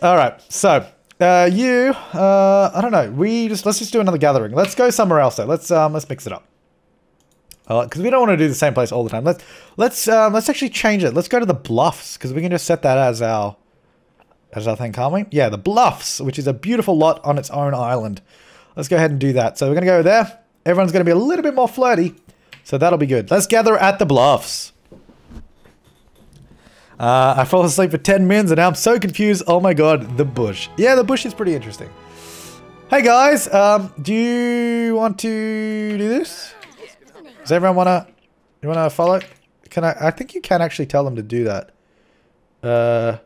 All right, so uh, you, uh, I don't know. We just let's just do another gathering. Let's go somewhere else though. Let's um, let's mix it up. Because we don't want to do the same place all the time. Let's let's um, let's actually change it. Let's go to the Bluffs because we can just set that as our as our thing, can't we? Yeah, the Bluffs, which is a beautiful lot on its own island. Let's go ahead and do that. So we're gonna go there. Everyone's gonna be a little bit more flirty, so that'll be good. Let's gather at the Bluffs. Uh, I fell asleep for 10 minutes and now I'm so confused. Oh my god, the bush. Yeah, the bush is pretty interesting. Hey guys, um, do you want to do this? Does everyone wanna you wanna follow? Can I I think you can actually tell them to do that. Uh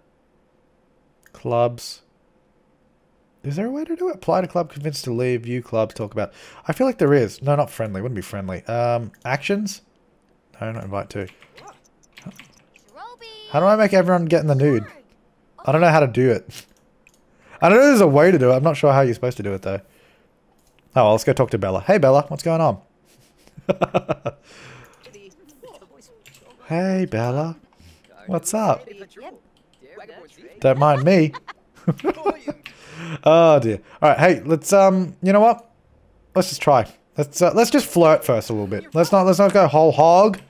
clubs. Is there a way to do it? Apply to club, convince to leave, view clubs, talk about. I feel like there is. No, not friendly. Wouldn't be friendly. Um actions? No, not invite to. How do I make everyone get in the nude? I don't know how to do it. I don't know there's a way to do it. I'm not sure how you're supposed to do it though. Oh, well, let's go talk to Bella. Hey Bella, what's going on? hey Bella. What's up? Don't mind me. oh dear. Alright, hey, let's um you know what? Let's just try. Let's uh, let's just flirt first a little bit. Let's not let's not go whole hog.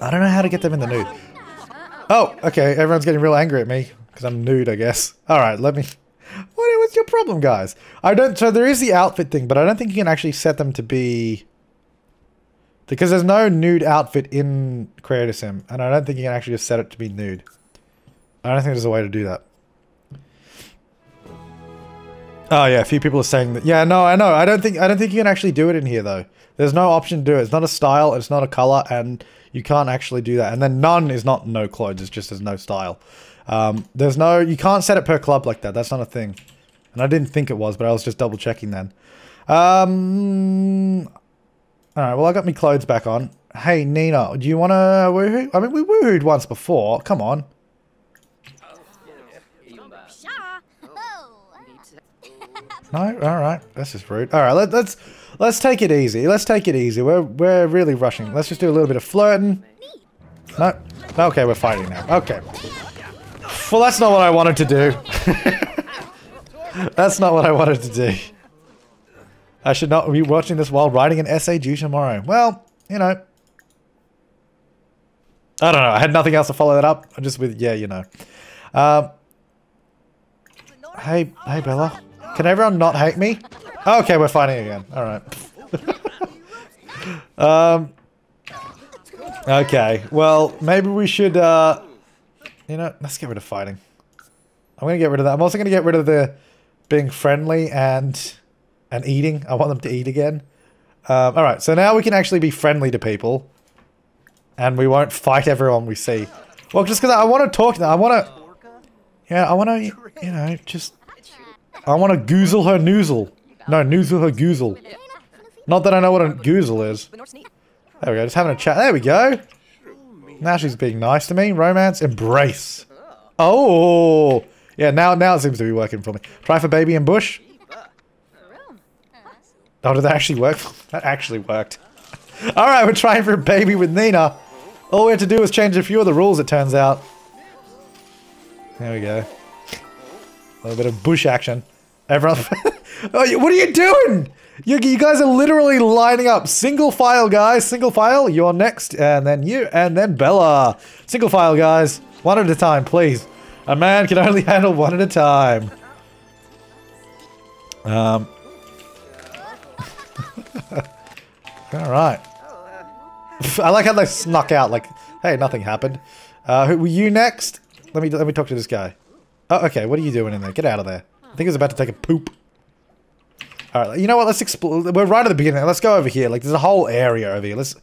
I don't know how to get them in the nude. Oh, okay. Everyone's getting real angry at me because I'm nude, I guess. All right, let me. What, what's your problem, guys? I don't. So there is the outfit thing, but I don't think you can actually set them to be. Because there's no nude outfit in Create a Sim, and I don't think you can actually just set it to be nude. I don't think there's a way to do that. Oh yeah, a few people are saying that. Yeah, no, I know. I don't think I don't think you can actually do it in here though. There's no option to do it. It's not a style. It's not a color, and you can't actually do that. And then none is not no clothes. It's just there's no style. Um, there's no. You can't set it per club like that. That's not a thing. And I didn't think it was, but I was just double checking then. Um. All right. Well, I got my clothes back on. Hey Nina, do you want to woohoo? I mean, we woohooed once before. Come on. No, all right. That's just rude. All right, let, let's let's take it easy. Let's take it easy. We're we're really rushing. Let's just do a little bit of flirting. No, okay, we're fighting now. Okay. Well, that's not what I wanted to do. that's not what I wanted to do. I should not be watching this while writing an essay due tomorrow. Well, you know. I don't know. I had nothing else to follow that up. I'm just with, yeah, you know. Um, hey, hey, Bella. Can everyone not hate me? Okay, we're fighting again. Alright. um. Okay, well, maybe we should, uh... You know, let's get rid of fighting. I'm gonna get rid of that. I'm also gonna get rid of the being friendly and and eating. I want them to eat again. Um, Alright, so now we can actually be friendly to people. And we won't fight everyone we see. Well, just because I want to talk to them. I want to... Yeah, I want to, you know, just I want to goozle her noozle. No, noozle goozle. Not that I know what a goozle is. There we go, just having a chat. There we go. Now she's being nice to me. Romance, embrace. Oh, yeah. Now, now it seems to be working for me. Try for baby and bush. Oh, did that actually work? That actually worked. All right, we're trying for a baby with Nina. All we had to do was change a few of the rules. It turns out. There we go. A little bit of bush action. Everyone, oh, what are you doing? You, you guys are literally lining up. Single file, guys. Single file. You're next. And then you. And then Bella. Single file, guys. One at a time, please. A man can only handle one at a time. Um. Alright. I like how they snuck out. Like, hey, nothing happened. Uh, who, were you next? Let me, let me talk to this guy. Oh, okay. What are you doing in there? Get out of there. I think he's about to take a poop. Alright, you know what? Let's explore. We're right at the beginning. Let's go over here. Like, there's a whole area over here. Let's,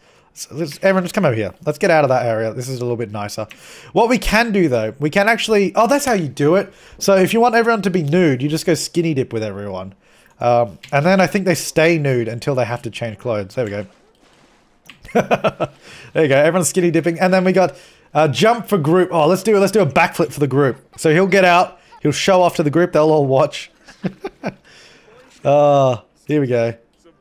let's, everyone just come over here. Let's get out of that area. This is a little bit nicer. What we can do, though, we can actually... Oh, that's how you do it. So if you want everyone to be nude, you just go skinny dip with everyone. Um, and then I think they stay nude until they have to change clothes. There we go. there you go. Everyone's skinny dipping. And then we got uh, jump for group. Oh, let's do it. Let's do a backflip for the group. So he'll get out. He'll show off to the group. They'll all watch. oh, here we go.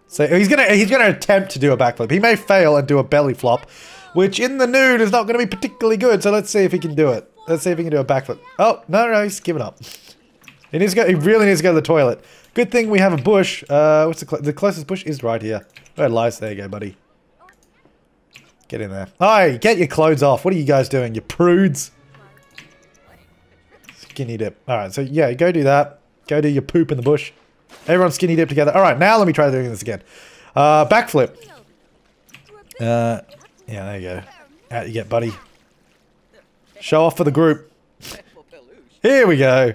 So he's gonna he's gonna attempt to do a backflip. He may fail and do a belly flop, which in the nude is not gonna be particularly good. So let's see if he can do it. Let's see if he can do a backflip. Oh, no, no, he's giving up. He needs to go, he really needs to go to the toilet. Good thing we have a bush. Uh, what's the, cl the closest bush is right here. Where it lies. There you go, buddy. Get in there. Hi, get your clothes off. What are you guys doing? You prudes. Skinny dip. Alright, so yeah, go do that. Go do your poop in the bush. Everyone skinny dip together. Alright, now let me try doing this again. Uh, backflip. Uh, yeah, there you go. Out you get, buddy. Show off for the group. Here we go.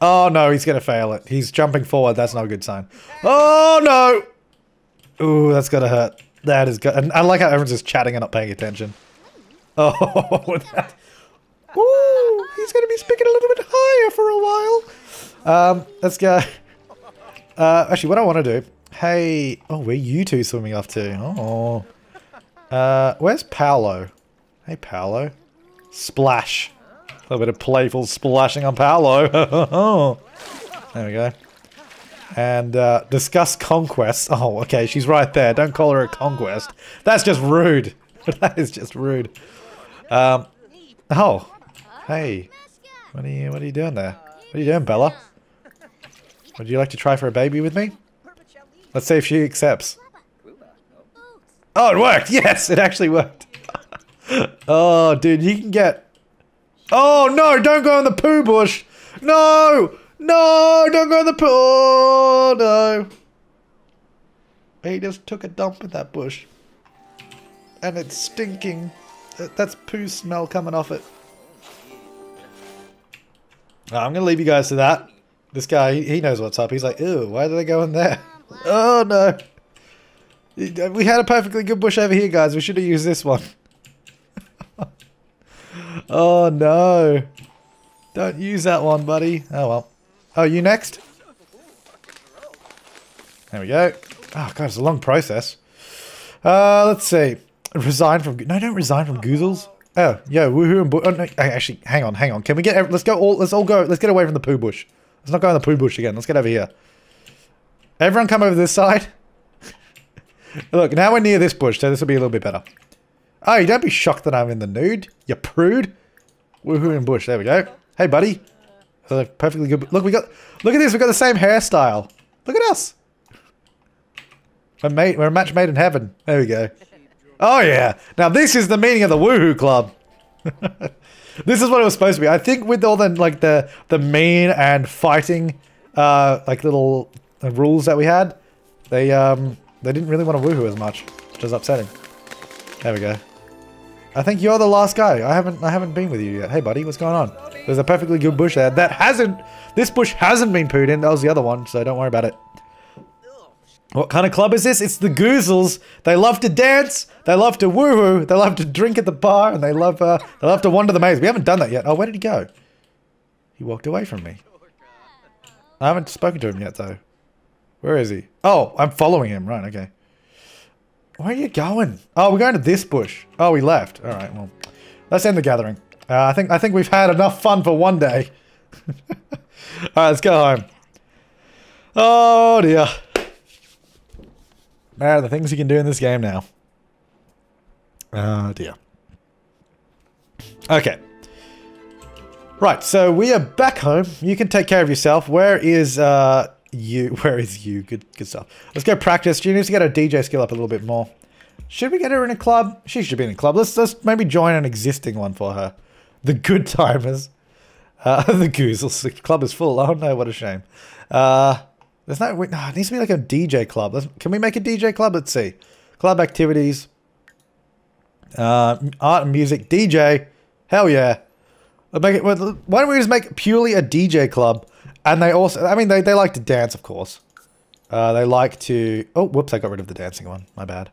Oh no, he's gonna fail it. He's jumping forward. That's not a good sign. Oh no! Ooh, that's gonna hurt. That is good. And I like how everyone's just chatting and not paying attention. Oh, that. Ooh, he's gonna be speaking a little bit higher for a while. Um, let's go. Uh, actually, what I want to do. Hey, oh, where you two swimming off to? Oh. Uh, where's Paolo? Hey, Paolo. Splash. A little bit of playful splashing on Paolo. there we go. And uh, discuss conquest. Oh, okay, she's right there. Don't call her a conquest. That's just rude. that is just rude. Um, oh, hey, what are you what are you doing there? What are you doing, Bella? Would you like to try for a baby with me? Let's see if she accepts. Oh, it worked! Yes, it actually worked. oh, dude, you can get Oh no, don't go in the poo bush. No, no, don't go in the poo. Oh, no. He just took a dump in that bush. And it's stinking. That's poo smell coming off it. I'm going to leave you guys to that. This guy, he knows what's up. He's like, ew, why did they go in there? Oh no. We had a perfectly good bush over here, guys. We should have used this one. Oh no. Don't use that one, buddy. Oh well. Oh, you next? There we go. Oh god, it's a long process. Uh, let's see. Resign from... No, don't resign from Goozles. Oh, yo, woohoo and... Oh, no, actually, hang on, hang on. Can we get... Let's go all... Let's all go... Let's get away from the poo bush. Let's not go in the poo bush again. Let's get over here. Everyone come over this side. Look, now we're near this bush, so this will be a little bit better. Oh, you don't be shocked that I'm in the nude, you prude. Woohoo and bush. There we go. Hey, buddy. perfectly good. Look, we got. Look at this. We got the same hairstyle. Look at us. We're, made, we're a match made in heaven. There we go. Oh yeah. Now this is the meaning of the Woohoo Club. this is what it was supposed to be. I think with all the like the the mean and fighting, uh, like little uh, rules that we had, they um they didn't really want to woohoo as much, which is upsetting. There we go. I think you're the last guy. I haven't I haven't been with you yet. Hey buddy, what's going on? There's a perfectly good bush there. That hasn't this bush hasn't been pooed in. That was the other one, so don't worry about it. What kind of club is this? It's the Goozles. They love to dance, they love to woohoo, they love to drink at the bar, and they love uh, they love to wander the maze. We haven't done that yet. Oh, where did he go? He walked away from me. I haven't spoken to him yet though. Where is he? Oh, I'm following him. Right, okay. Where are you going? Oh, we're going to this bush. Oh, we left. All right, well, let's end the gathering. Uh, I think I think we've had enough fun for one day. All right, let's go home. Oh dear. Man, the things you can do in this game now. Oh dear. Okay. Right, so we are back home. You can take care of yourself. Where is uh you. Where is you? Good, good stuff. Let's go practice. She needs to get her DJ skill up a little bit more. Should we get her in a club? She should be in a club. Let's let's maybe join an existing one for her. The Good Timers. Uh, the Goozles. The club is full. Oh no, what a shame. Uh, there's no. No, it needs to be like a DJ club. Let's, can we make a DJ club? Let's see. Club activities. Uh, art and music. DJ. Hell yeah. Make it. Why don't we just make purely a DJ club? And they also, I mean, they, they like to dance, of course. Uh, they like to, oh, whoops, I got rid of the dancing one. My bad.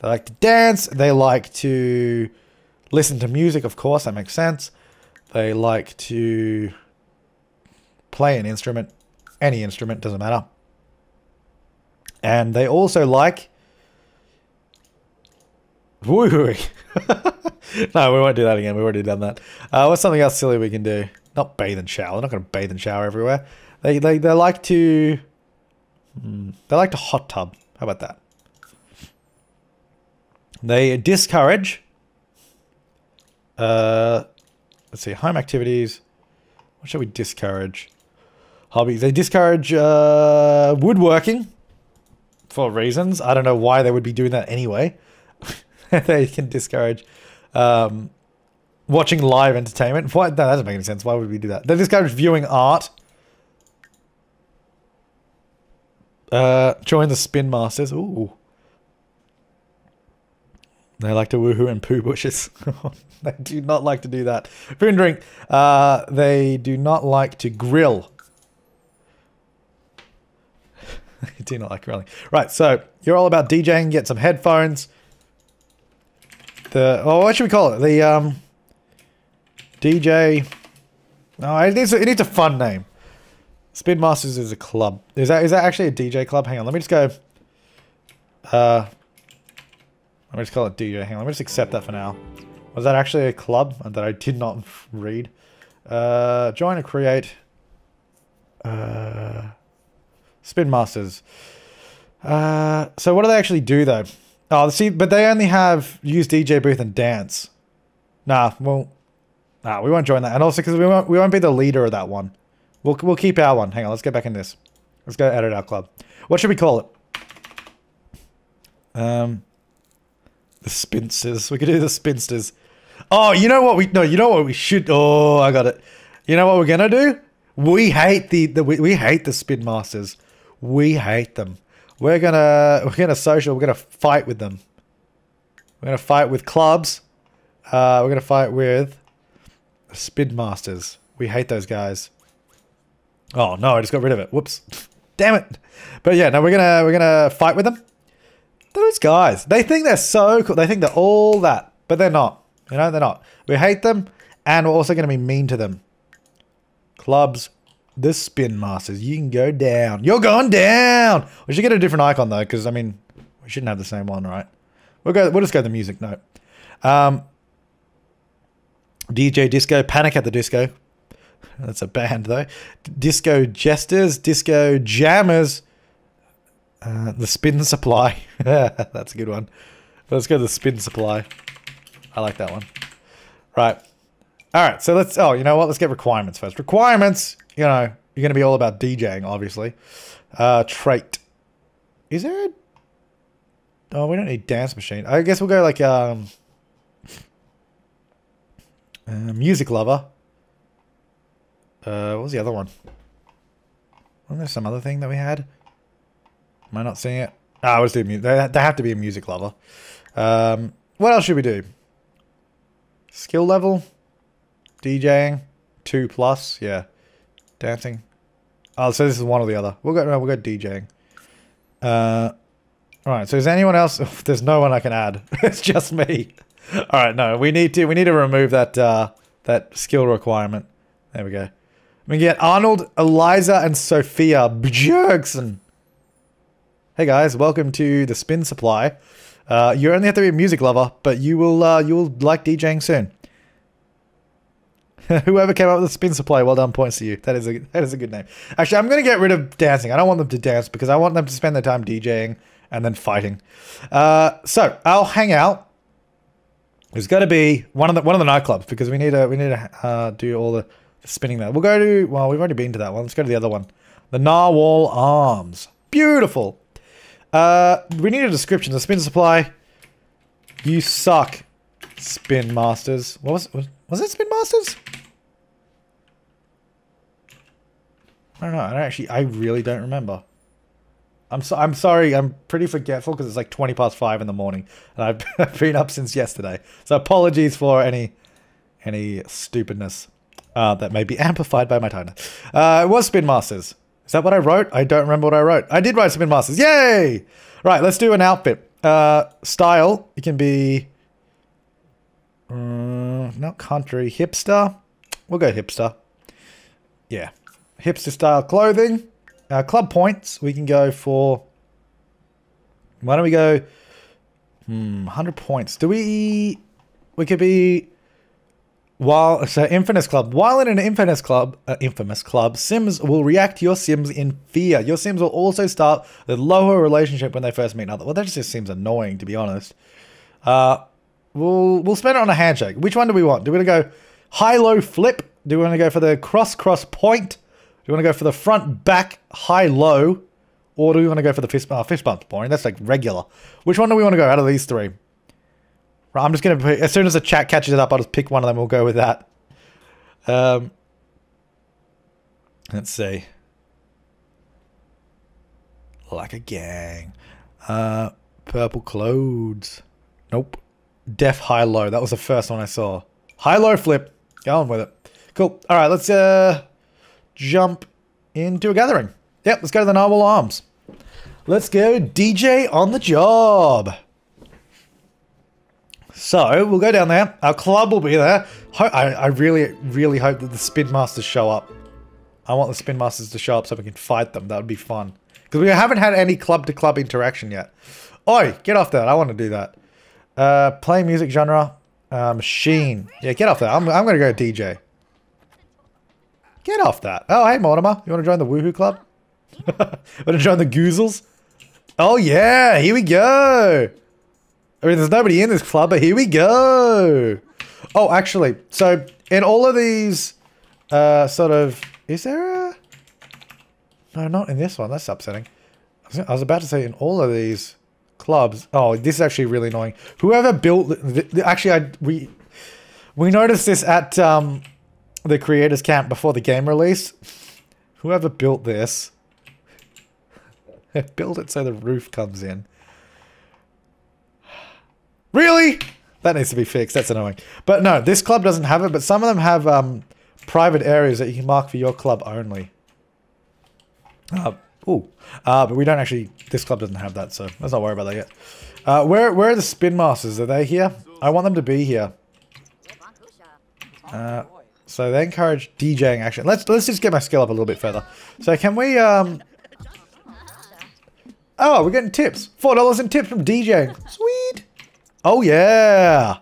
They like to dance. They like to listen to music, of course. That makes sense. They like to play an instrument. Any instrument, doesn't matter. And they also like... No, we won't do that again. We've already done that. Uh, what's something else silly we can do? Not bathe and shower. They're not going to bathe and shower everywhere. They, they, they like to... Hmm, they like to hot tub. How about that? They discourage Uh, let's see, home activities. What shall we discourage? Hobbies. They discourage uh, woodworking for reasons. I don't know why they would be doing that anyway. they can discourage um, watching live entertainment. Why, No, that doesn't make any sense. Why would we do that? They discourage viewing art. Uh, join the Spin Masters. Ooh. They like to woohoo and poo bushes. they do not like to do that. Food and drink. Uh, they do not like to grill. they do not like grilling. Right, so you're all about DJing. Get some headphones. The oh, what should we call it? The um, DJ. No, it needs a, it needs a fun name. Spin Masters is a club. Is that is that actually a DJ club? Hang on, let me just go. Uh, let me just call it DJ. Hang on, let me just accept that for now. Was that actually a club that I did not read? Uh, join and create. Uh, Spin Masters. Uh, so what do they actually do though? Oh, see, but they only have use DJ booth and dance. Nah, well, nah, we won't join that. And also because we won't, we won't be the leader of that one. We'll, we'll keep our one. Hang on, let's get back in this. Let's go edit our club. What should we call it? Um, the spinsters. We could do the spinsters. Oh, you know what we no, you know what we should. Oh, I got it. You know what we're gonna do? We hate the, the we, we hate the spin masters. We hate them. We're gonna we're gonna social. We're gonna fight with them. We're gonna fight with clubs. Uh, we're gonna fight with spin masters. We hate those guys. Oh no, I just got rid of it. Whoops. Damn it. But yeah, no, we're gonna we're gonna fight with them. Those guys, they think they're so cool. They think they're all that, but they're not. You know, they're not. We hate them, and we're also gonna be mean to them. Clubs, the Spin Masters. You can go down. You're going down. We should get a different icon though, because I mean, we shouldn't have the same one, right? We'll go. We'll just go the music note. Um, DJ Disco, Panic at the Disco. That's a band though. Disco Jesters, Disco Jammers, uh, the Spin Supply. That's a good one. Let's go to the Spin Supply. I like that one. Right. All right. So let's. Oh, you know what? Let's get requirements first. Requirements. You know, you're going to be all about DJing, obviously. Uh, trait. Is there a... Oh, we don't need dance machine. I guess we'll go like um, uh, music lover. Uh, what was the other one? Wasn't there some other thing that we had? Am I not seeing it? Ah, let's do music. They, they have to be a music lover. Um, what else should we do? Skill level? DJing? Two plus? Yeah. Dancing? Oh, so this is one or the other. We'll go, no, we'll go DJing. Uh, Alright, so is anyone else? There's no one I can add. it's just me. Alright, no, we need to we need to remove that uh, that skill requirement. There we go. We get Arnold, Eliza, and Sophia Bjergsen. Hey guys, welcome to the Spin Supply. Uh, you only have to be a music lover, but you will uh, you will like DJing soon. Whoever came up with the Spin Supply, well done, points to you. That is a that is a good name. Actually, I'm gonna get rid of dancing. I don't want them to dance because I want them to spend their time DJing and then fighting. Uh, so I'll hang out. Got to be one of the one of the nightclubs because we need to we need to uh, do all the spinning there. We'll go to well, we've already been to that one. Let's go to the other one. The Narwhal Arms. Beautiful. Uh, we need a description. The spin supply. You suck, Spin Masters. What was was, was it Spin Masters? I don't know. I don't actually. I really don't remember. I'm so, I'm sorry. I'm pretty forgetful because it's like 20 past five in the morning, and I've been up since yesterday. So apologies for any any stupidness uh, that may be amplified by my tone. Uh, it was Spin Masters. Is that what I wrote? I don't remember what I wrote. I did write Spin Masters. Yay! Right, let's do an outfit. Uh, style. It can be uh, not country. Hipster. We'll go hipster. Yeah, hipster style clothing. Uh, club points, we can go for... Why don't we go... Hmm, 100 points. Do we... We could be... While... So, Infamous Club. While in an Infamous Club... Uh, infamous Club, Sims will react to your Sims in fear. Your Sims will also start the lower relationship when they first meet another. Well, that just seems annoying, to be honest. Uh, we'll we'll spend it on a handshake. Which one do we want? Do we want to go high low flip? Do we want to go for the cross cross point? Do we want to go for the front back high low? Or do we want to go for the fist, uh, fist bump point? That's like regular. Which one do we want to go out of these three? Right, I'm just going to, as soon as the chat catches it up, I'll just pick one of them. We'll go with that. Um, let's see. Like a gang. Uh, purple clothes. Nope. Def high low. That was the first one I saw. High low flip. Going with it. Cool. All right, let's uh jump into a gathering. Yep, let's go to the Narwhal Arms. Let's go DJ on the job. So, we'll go down there. Our club will be there. I, I really, really hope that the Spin Masters show up. I want the Spin Masters to show up so we can fight them. That would be fun. Because we haven't had any club-to-club -club interaction yet. Oi, get off that. I want to do that. Uh, play music genre. Uh, machine. Yeah, get off that. I'm, I'm going to go DJ. Get off that. Oh, hey, Mortimer. You want to join the Woohoo Club? want to join the Goozles? Oh, yeah. Here we go. I mean, there's nobody in this club, but here we go. Oh, actually, so in all of these uh, sort of... Is there a... No, not in this one. That's upsetting. I was about to say in all of these clubs... Oh, this is actually really annoying. Whoever built... Actually, I we we noticed this at... Um, the creators camp before the game release. Whoever built this, built it so the roof comes in. Really? That needs to be fixed. That's annoying. But no, this club doesn't have it, but some of them have um, private areas that you can mark for your club only. Uh, ooh. Uh, but we don't actually, this club doesn't have that, so let's not worry about that yet. Uh, where, where are the Spin Masters? Are they here? I want them to be here. Uh, so they encourage DJing action. Let's let's just get my skill up a little bit further. So can we um Oh, we're getting tips. Four dollars in tips from DJing. Sweet. Oh yeah.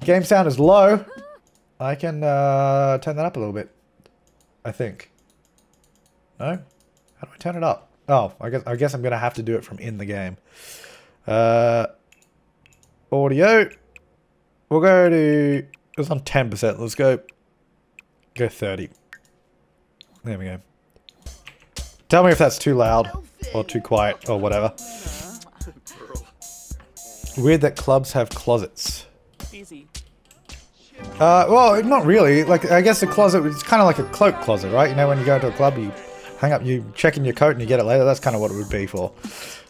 Game sound is low. I can uh, turn that up a little bit. I think. No? How do I turn it up? Oh, I guess I guess I'm gonna have to do it from in the game. Uh, audio. We'll go to it was on 10%. Let's go. Go 30. There we go. Tell me if that's too loud or too quiet or whatever. Weird that clubs have closets. Uh, well, not really. Like, I guess a closet is kind of like a cloak closet, right? You know, when you go to a club, you hang up, you check in your coat and you get it later. That's kind of what it would be for.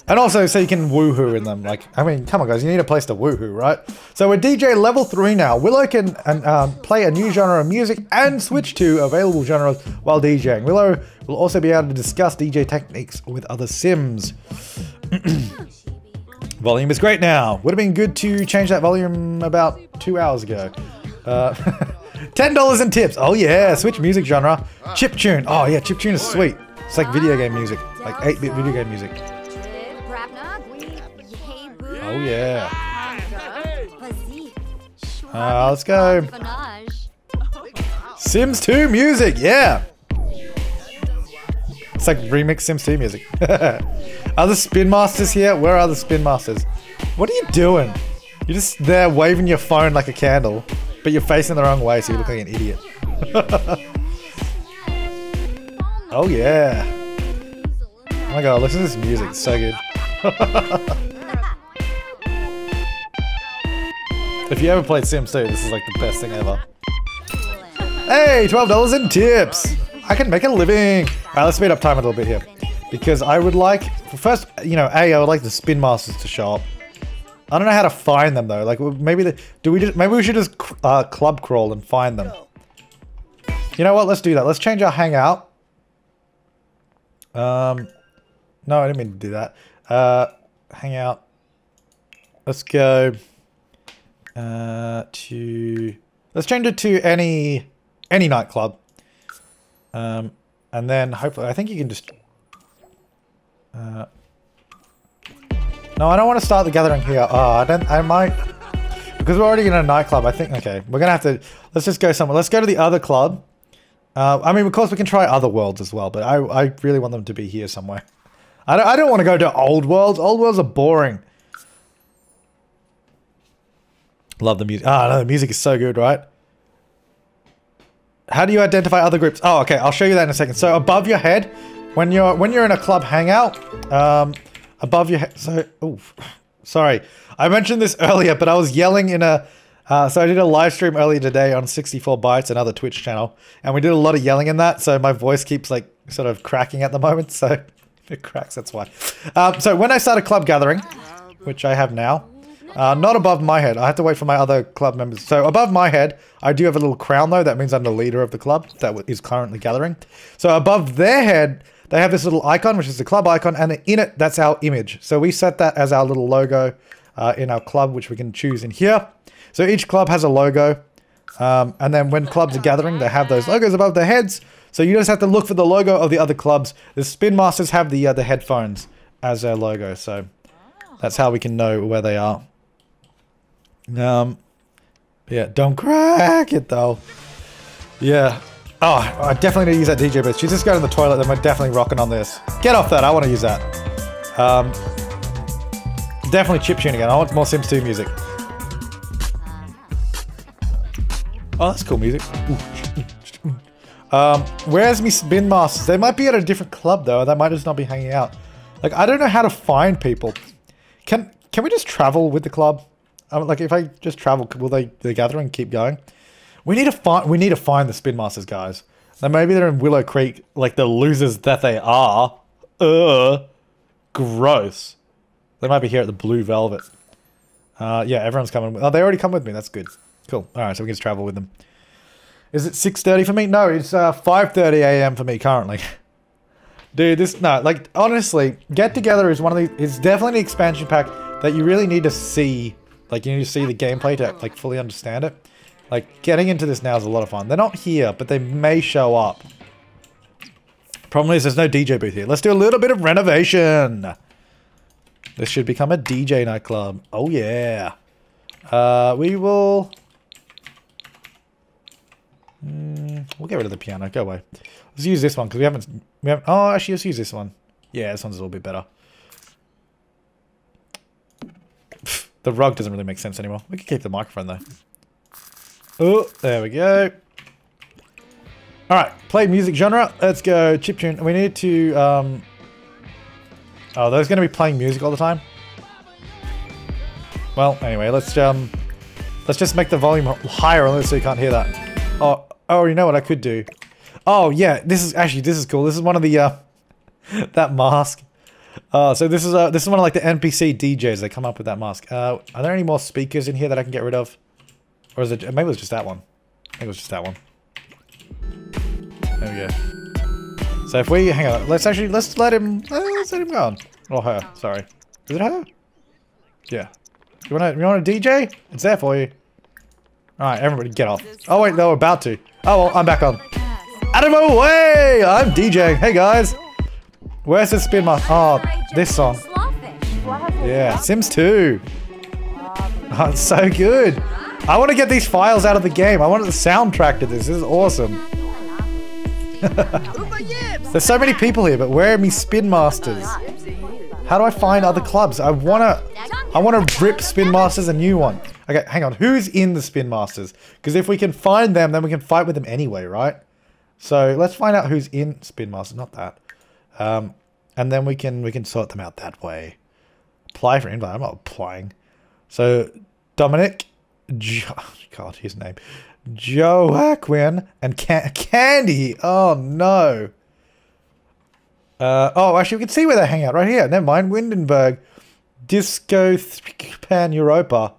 And also, so you can woohoo in them. Like, I mean, come on, guys, you need a place to woohoo, right? So we're DJ level 3 now. Willow can um, play a new genre of music and switch to available genres while DJing. Willow will also be able to discuss DJ techniques with other Sims. volume is great now. Would have been good to change that volume about two hours ago. Uh, $10 in tips. Oh yeah, switch music genre. Chip tune. Oh yeah, chip tune is sweet. It's like video game music, like 8-bit video game music. Oh yeah. Uh, let's go. Sims 2 music, yeah. It's like remix Sims 2 music. are the Spin Masters here? Where are the Spin Masters? What are you doing? You're just there waving your phone like a candle, but you're facing the wrong way so you look like an idiot. oh yeah. Oh my god, listen to this music, it's so good. If you ever played Sims 2, this is like the best thing ever. Hey, $12 in tips! I can make a living! Alright, let's speed up time a little bit here. Because I would like, first, you know, A, I would like the Spin Masters to show up. I don't know how to find them though. Like, maybe the, do we just, maybe we should just uh, club crawl and find them. You know what? Let's do that. Let's change our hangout. Um, no, I didn't mean to do that. Uh, hangout. Let's go uh, to let's change it to any any nightclub. Um, and then hopefully, I think you can just. Uh, no, I don't want to start the gathering here. Oh, I don't. I might because we're already in a nightclub. I think okay, we're gonna have to. Let's just go somewhere. Let's go to the other club. Uh, I mean, of course, we can try other worlds as well, but I I really want them to be here somewhere. I don't, I don't want to go to old worlds. Old worlds are boring. Love the music. Ah, no, the music is so good, right? How do you identify other groups? Oh, okay, I'll show you that in a second. So above your head, when you're when you're in a club hangout, um, above your head. So, oof, sorry, I mentioned this earlier, but I was yelling in a. Uh, so I did a live stream earlier today on 64 bytes, another Twitch channel, and we did a lot of yelling in that. So my voice keeps like sort of cracking at the moment. So it cracks. That's why. Um, so when I start a club gathering, which I have now, uh, not above my head. I have to wait for my other club members. So above my head, I do have a little crown though. That means I'm the leader of the club that is currently gathering. So above their head, they have this little icon, which is the club icon, and in it, that's our image. So we set that as our little logo uh, in our club, which we can choose in here. So each club has a logo. Um, and then when clubs are gathering, they have those logos above their heads. So you just have to look for the logo of the other clubs. The Spin Masters have the, uh, the headphones as their logo. So that's how we can know where they are. Um, yeah, don't crack it though. Yeah. Oh, I definitely need to use that DJ booth. She's just going to the toilet, then we're definitely rocking on this. Get off that, I want to use that. Um, definitely chip tune again. I want more Sims 2 music. Oh, that's cool music. um, where's me Spin Masters? They might be at a different club though. They might just not be hanging out. Like, I don't know how to find people. Can can we just travel with the club? Um, like, if I just travel, will they the gathering keep going? We need to find we need to find the Spin Masters guys. Now maybe they're in Willow Creek, like the losers that they are. Ugh, gross. They might be here at the Blue Velvet. Uh, yeah, everyone's coming. Oh, they already come with me. That's good. Cool. All right, so we can just travel with them. Is it 6.30 for me? No, it's uh, 5.30 a.m. for me currently. Dude, this, no, like, honestly, Get Together is one of the, it's definitely an expansion pack that you really need to see like, you need to see the gameplay to, like, fully understand it. Like, getting into this now is a lot of fun. They're not here, but they may show up. Problem is, there's no DJ booth here. Let's do a little bit of renovation. This should become a DJ nightclub. Oh, yeah. Uh, we will... Mm, we'll get rid of the piano. Go away. Let's use this one, because we haven't... We haven't... Oh, actually, let's use this one. Yeah, this one's a little bit better. The rug doesn't really make sense anymore. We could keep the microphone though. Oh, there we go. Alright, play music genre. Let's go chip tune. We need to, um... Oh, those going to be playing music all the time? Well, anyway, let's, um... Let's just make the volume higher on this so you can't hear that. Oh, oh, you know what I could do? Oh, yeah, this is, actually, this is cool. This is one of the, uh... that mask. Uh, so this is uh, this is one of like the NPC DJs. They come up with that mask. Uh, are there any more speakers in here that I can get rid of? Or is it, maybe it was just that one. I think it was just that one. There we go. So if we, hang on, let's actually, let's let him, let's let him go on. Or her, sorry. Is it her? Yeah. You want to, you want a DJ? It's there for you. Alright, everybody get off. Oh wait, no, we're about to. Oh well, I'm back on. Out of my way! I'm DJ. Hey guys. Where's the spin master? Oh, this song. Yeah, Sims 2. Oh, it's so good. I want to get these files out of the game. I want the soundtrack to this. This is awesome. There's so many people here, but where are me spin masters? How do I find other clubs? I wanna, I wanna rip Spin Masters a new one. Okay, hang on. Who's in the Spin Masters? Because if we can find them, then we can fight with them anyway, right? So let's find out who's in Spin Masters. Not that. Um, and then we can we can sort them out that way. Apply for invite. I'm not applying. So Dominic, jo God, his name, Joaquin and Can Candy. Oh no. Uh, oh, actually, we can see where they hang out right here. Never mind, Windenburg, Disco Pan Europa.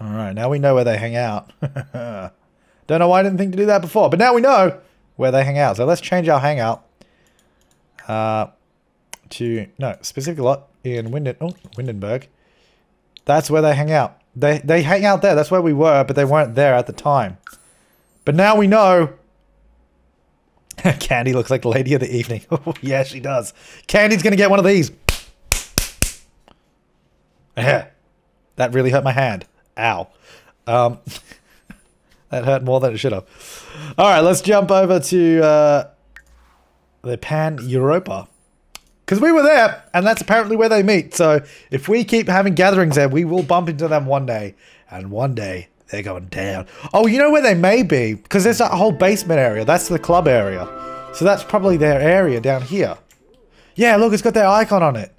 All right, now we know where they hang out. Don't know why I didn't think to do that before, but now we know where they hang out. So let's change our hangout. Uh, to, no, specific lot in Winden, oh, Windenburg. That's where they hang out. They, they hang out there. That's where we were, but they weren't there at the time. But now we know. Candy looks like the lady of the evening. yeah, she does. Candy's going to get one of these. Yeah. That really hurt my hand. Ow. Um, that hurt more than it should have. All right, let's jump over to uh, the Pan Europa. Because we were there, and that's apparently where they meet. So if we keep having gatherings there, we will bump into them one day. and one day they're going down. Oh, you know where they may be? Because there's that whole basement area. That's the club area. So that's probably their area down here. Yeah, look, it's got their icon on it.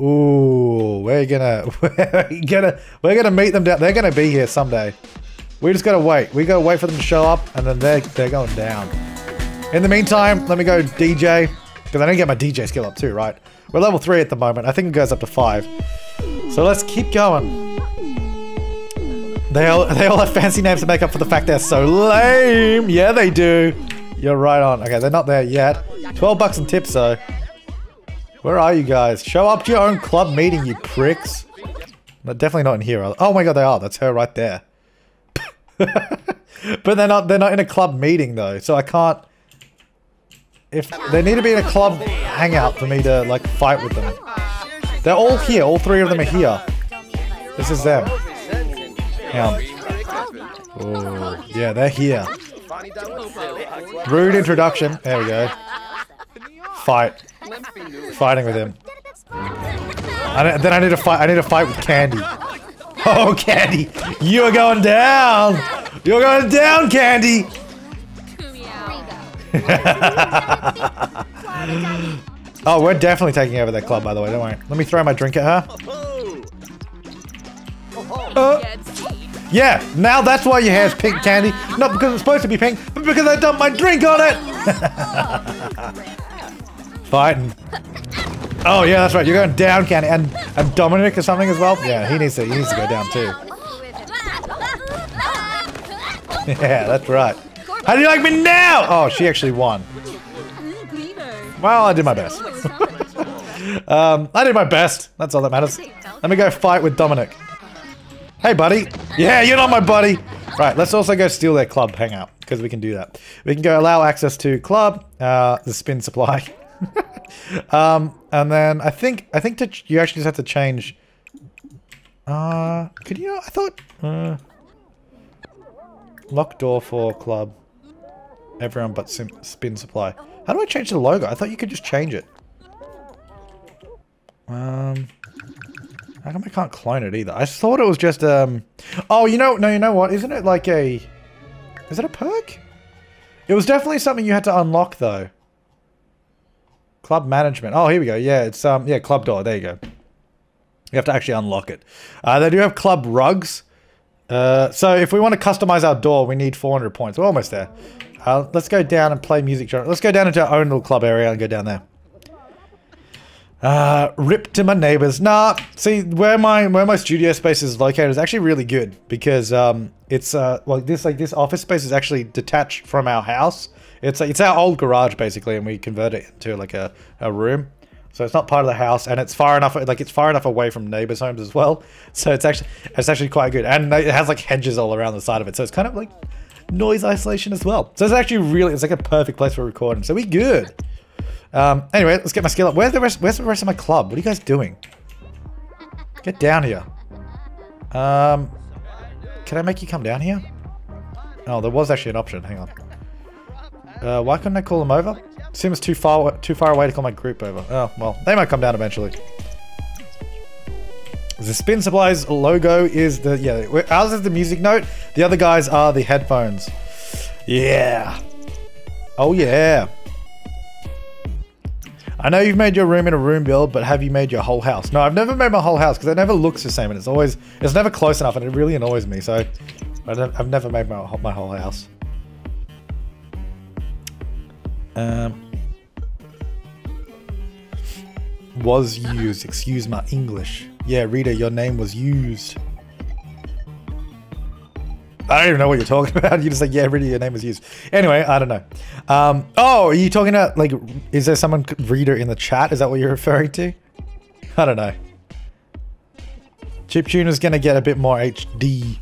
Ooh, we're gonna, we're gonna, we're gonna meet them down. They're gonna be here someday. We just gotta wait. We gotta wait for them to show up, and then they're they're going down. In the meantime, let me go DJ because I didn't get my DJ skill up too, right? We're level three at the moment. I think it goes up to five. So let's keep going. They all they all have fancy names to make up for the fact they're so lame. Yeah, they do. You're right on. Okay, they're not there yet. 12 bucks in tips though. Where are you guys? Show up to your own club meeting, you pricks. Definitely not in here. Oh my god, they are. That's her right there. but they're not they're not in a club meeting though, so I can't if they need to be in a club hangout for me to like fight with them. They're all here, all three of them are here. This is them. Yeah. Oh, yeah, they're here. Rude introduction. There we go. Fight. Fighting with him. I then I need to fight. I need to fight with Candy. Oh, Candy, you are going down. You're going down, Candy. oh, we're definitely taking over that club, by the way. Don't worry. Let me throw my drink at her. Uh, yeah, now that's why your hair's pink, Candy. Not because it's supposed to be pink, but because I dumped my drink on it. Fighting. Oh yeah, that's right. You're going down, Candy, and and Dominic or something as well. Yeah, he needs to he needs to go down too. yeah, that's right. How do you like me now? Oh, she actually won. Well, I did my best. um, I did my best. That's all that matters. Let me go fight with Dominic. Hey, buddy. Yeah, you're not my buddy. Right, let's also go steal their club hangout, because we can do that. We can go allow access to club, uh, the spin supply. um, and then I think, I think to, you actually just have to change... Uh, could you, I thought, uh, lock door for club. Everyone but spin supply. How do I change the logo? I thought you could just change it. Um, how come I can't clone it either? I thought it was just, um... Oh, you know, no, you know what? Isn't it like a... Is it a perk? It was definitely something you had to unlock, though. Club management. Oh, here we go. Yeah, it's, um, yeah, club door. There you go. You have to actually unlock it. Uh, they do have club rugs. Uh, so if we want to customize our door, we need 400 points. We're almost there. Uh, let's go down and play music. Let's go down into our own little club area and go down there. Uh, rip to my neighbors. Nah, see where my where my studio space is located is actually really good because um, it's uh, well this like this office space is actually detached from our house. It's it's our old garage basically, and we convert it into like a, a room. So it's not part of the house, and it's far enough like it's far enough away from neighbors' homes as well. So it's actually it's actually quite good, and it has like hedges all around the side of it. So it's kind of like noise isolation as well. So it's actually really, it's like a perfect place for recording. So we good. Um, anyway, let's get my skill up. Where's the rest, where's the rest of my club? What are you guys doing? Get down here. Um, can I make you come down here? Oh, there was actually an option. Hang on. Uh, why couldn't I call them over? Seems too far too far away to call my group over. Oh, well, they might come down eventually. The Spin Supplies logo is the, yeah, ours is the music note. The other guys are the headphones. Yeah. Oh yeah. I know you've made your room in a room build, but have you made your whole house? No, I've never made my whole house because it never looks the same and it's always, it's never close enough and it really annoys me. So I've never made my, my whole house. Um, was used, excuse my English. Yeah, Rita, your name was used. I don't even know what you're talking about. You just like, yeah, Rita, your name was used. Anyway, I don't know. Um, oh, are you talking about, like, is there someone, Rita, in the chat? Is that what you're referring to? I don't know. Chip Tune is going to get a bit more HD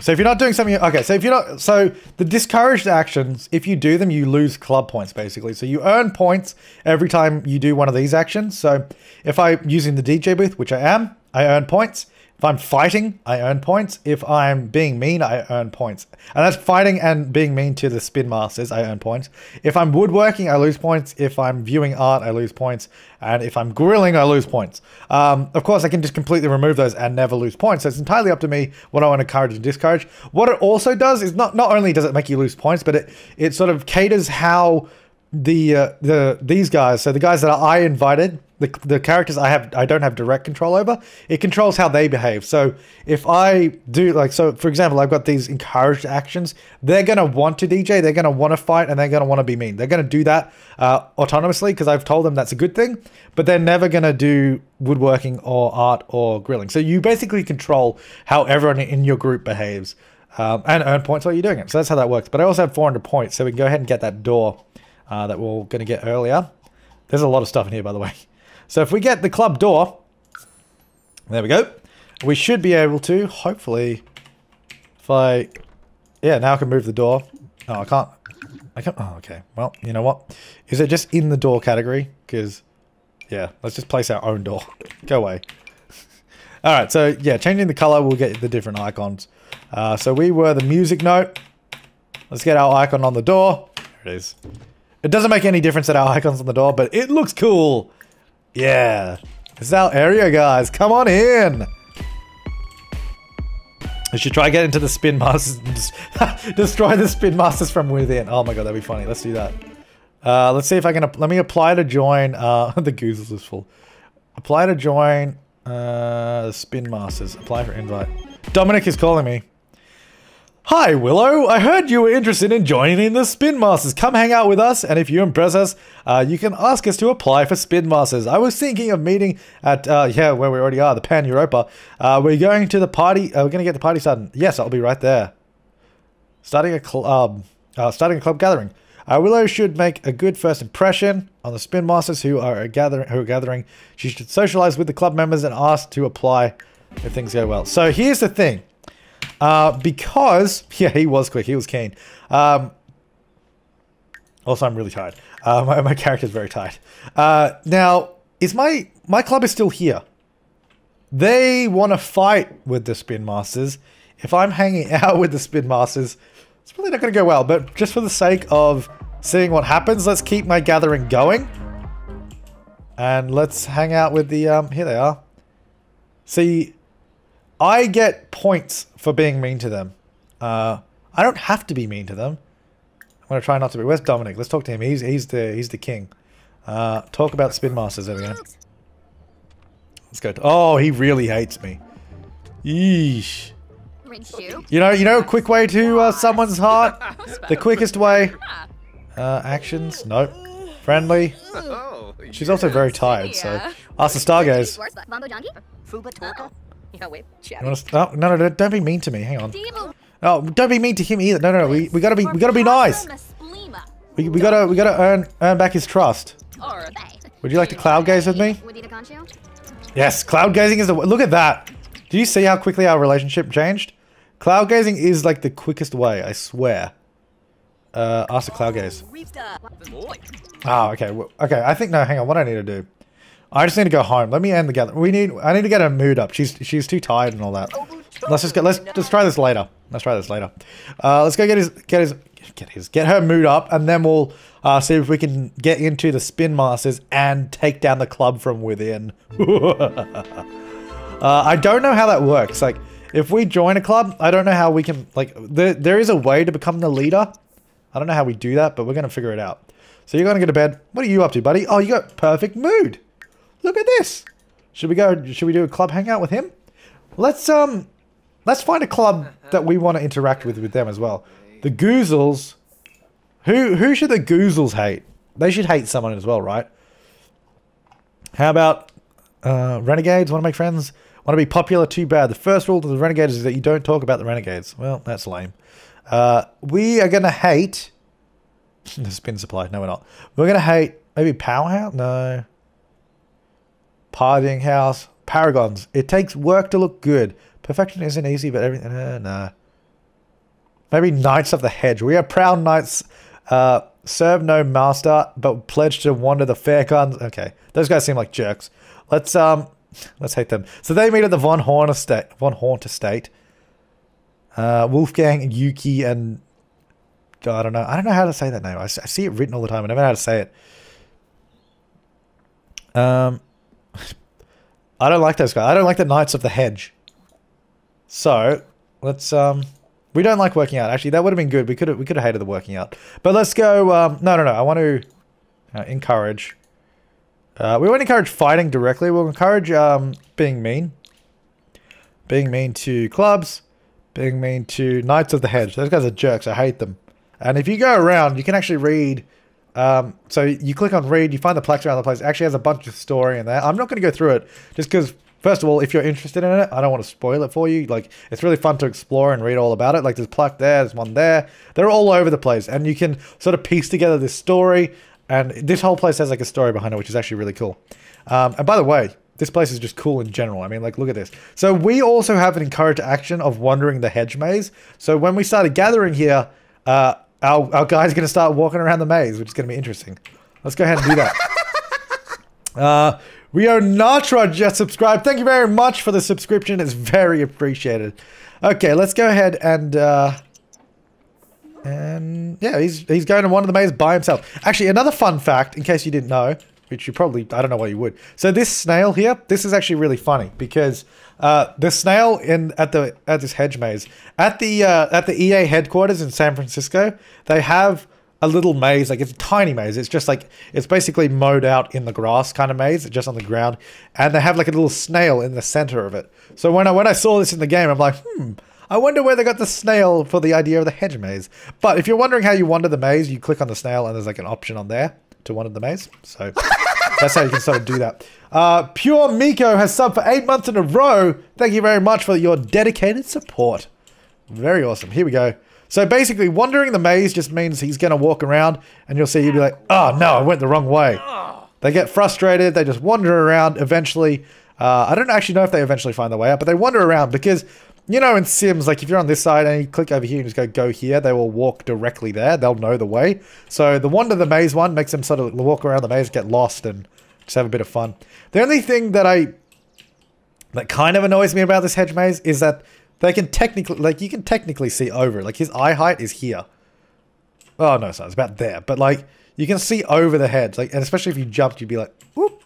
so if you're not doing something, okay, so if you're not, so the discouraged actions, if you do them, you lose club points basically. So you earn points every time you do one of these actions. So if I'm using the DJ booth, which I am, I earn points. If I'm fighting, I earn points. If I'm being mean, I earn points. And that's fighting and being mean to the spin masters, I earn points. If I'm woodworking, I lose points. If I'm viewing art, I lose points. And if I'm grilling, I lose points. Um, of course, I can just completely remove those and never lose points. So it's entirely up to me what I want to encourage and discourage. What it also does is not, not only does it make you lose points, but it, it sort of caters how the uh, the these guys, so the guys that I invited, the, the characters I have I don't have direct control over. It controls how they behave. So if I do like so, for example, I've got these encouraged actions. They're gonna want to DJ. They're gonna want to fight, and they're gonna want to be mean. They're gonna do that uh, autonomously because I've told them that's a good thing. But they're never gonna do woodworking or art or grilling. So you basically control how everyone in your group behaves. Um, and earn points while you're doing it. So that's how that works. But I also have 400 points, so we can go ahead and get that door uh, that we're going to get earlier. There's a lot of stuff in here, by the way. So if we get the club door, there we go. We should be able to, hopefully, if I, yeah, now I can move the door. Oh, I can't, I can't, oh, okay. Well, you know what? Is it just in the door category? Because, yeah, let's just place our own door. Go away. All right, so yeah, changing the color will get the different icons. Uh, so we were the music note. Let's get our icon on the door. There it is. It doesn't make any difference that our icon's on the door, but it looks cool. Yeah. This is our area, guys. Come on in. We should try to get into the spin masters destroy the spin masters from within. Oh my god, that'd be funny. Let's do that. Uh, let's see if I can. Let me apply to join. Uh, the goozles is full. Apply to join uh, the spin masters. Apply for invite. Dominic is calling me. Hi, Willow. I heard you were interested in joining the Spin Masters. Come hang out with us, and if you impress us, uh, you can ask us to apply for Spin Masters. I was thinking of meeting at, uh, yeah, where we already are, the Pan Europa. Uh, we're going to the party. Uh, we're going to get the party started. Yes, I'll be right there. Starting a club. Uh, starting a club gathering. Uh, Willow should make a good first impression on the Spin Masters who are gathering. Who are gathering. She should socialize with the club members and ask to apply if things go well. So here's the thing. Uh, because, yeah, he was quick. He was keen. Um, also, I'm really tired. Uh, my, my character's very tired. Uh, now, is my, my club is still here. They want to fight with the Spin Masters. If I'm hanging out with the Spin Masters, it's probably not going to go well. But just for the sake of seeing what happens, let's keep my gathering going. And let's hang out with the, um, here they are. See, I get points for being mean to them. Uh, I don't have to be mean to them. I'm gonna try not to be. Where's Dominic? Let's talk to him. He's he's the he's the king. Uh, talk about spin masters. There we go. Let's go. oh, he really hates me. Yeesh. You know, you know, a quick way to uh, someone's heart. The quickest way. Uh, actions. Nope. Friendly. She's also very tired, so ask the stargaze. You wanna, oh, no, no, don't be mean to me. Hang on. Oh, don't be mean to him either. No, no, no. We, we gotta be, we gotta be nice. We, we gotta, we gotta earn, earn back his trust. Would you like to cloud gaze with me? Yes, cloud gazing is the. Look at that. Do you see how quickly our relationship changed? Cloud gazing is like the quickest way. I swear. Uh, ask the cloud gaze. Oh, okay. Okay, I think no. Hang on. What I need to do. I just need to go home. Let me end the gather. We need. I need to get her mood up. She's she's too tired and all that. Let's just get. Let's just try this later. Let's try this later. Uh, let's go get his get his get his get her mood up, and then we'll uh, see if we can get into the spin masters and take down the club from within. uh, I don't know how that works. Like, if we join a club, I don't know how we can. Like, there there is a way to become the leader. I don't know how we do that, but we're gonna figure it out. So you're gonna go to bed. What are you up to, buddy? Oh, you got perfect mood. Look at this. Should we go, should we do a club hangout with him? Let's, um, let's find a club that we want to interact with with them as well. The Goozles. Who, who should the Goozles hate? They should hate someone as well, right? How about, uh, Renegades? Want to make friends? Want to be popular? Too bad. The first rule to the Renegades is that you don't talk about the Renegades. Well, that's lame. Uh, we are to hate... the spin supply. No, we're not. We're to hate... Maybe Powerhouse? No. Partying house. Paragons. It takes work to look good. Perfection isn't easy, but everything... Uh, nah. Maybe Knights of the Hedge. We are proud knights. Uh, serve no master, but pledge to wander the fair gardens. Okay. Those guys seem like jerks. Let's, um... Let's hate them. So they meet at the Von Haunt estate. Von Haunt estate. Uh, Wolfgang, Yuki, and I don't know. I don't know how to say that name. I, I see it written all the time. I never know how to say it. Um, I don't like those guys. I don't like the Knights of the Hedge. So let's um, we don't like working out. Actually, that would have been good. We could have we could have hated the working out. But let's go. Um, no, no, no. I want to uh, encourage. Uh, we won't encourage fighting directly. We'll encourage um, being mean. Being mean to clubs. Being mean to Knights of the Hedge. Those guys are jerks. I hate them. And if you go around, you can actually read. Um, so you click on read, you find the plaques around the place. It actually has a bunch of story in there. I'm not going to go through it just because, first of all, if you're interested in it, I don't want to spoil it for you. Like, it's really fun to explore and read all about it. Like, there's plaque there, there's one there. They're all over the place. And you can sort of piece together this story. And this whole place has like a story behind it, which is actually really cool. Um, and by the way, this place is just cool in general. I mean, like, look at this. So we also have an encouraged action of wandering the hedge maze. So when we started gathering here, uh, our, our guy's going to start walking around the maze, which is going to be interesting. Let's go ahead and do that. uh, Rio Natra just subscribed. Thank you very much for the subscription. It's very appreciated. Okay, let's go ahead and... Uh, and yeah, he's he's going to one of the mazes by himself. Actually, another fun fact, in case you didn't know, which you probably, I don't know why you would. So this snail here, this is actually really funny because uh, the snail in at the at this hedge maze at the uh, at the EA headquarters in San Francisco, they have a little maze, like it's a tiny maze. It's just like it's basically mowed out in the grass kind of maze, just on the ground, and they have like a little snail in the center of it. So when I when I saw this in the game, I'm like, hmm. I wonder where they got the snail for the idea of the hedge maze. But if you're wondering how you wander the maze, you click on the snail and there's like an option on there to one of the maze. So that's how you can sort of do that. Uh, Pure Miko has subbed for eight months in a row. Thank you very much for your dedicated support. Very awesome. Here we go. So basically, wandering the maze just means he's going to walk around and you'll see you'll be like, oh no, I went the wrong way. They get frustrated. They just wander around. Eventually, uh, I don't actually know if they eventually find their way out, but they wander around because you know, in Sims, like if you're on this side and you click over here and just go go here, they will walk directly there. They'll know the way. So the Wander the Maze one makes them sort of walk around the maze, get lost, and just have a bit of fun. The only thing that I that kind of annoys me about this hedge maze is that they can technically, like you can technically see over. Like his eye height is here. Oh no, sorry, it's about there. But like you can see over the hedge, like and especially if you jumped, you'd be like whoop,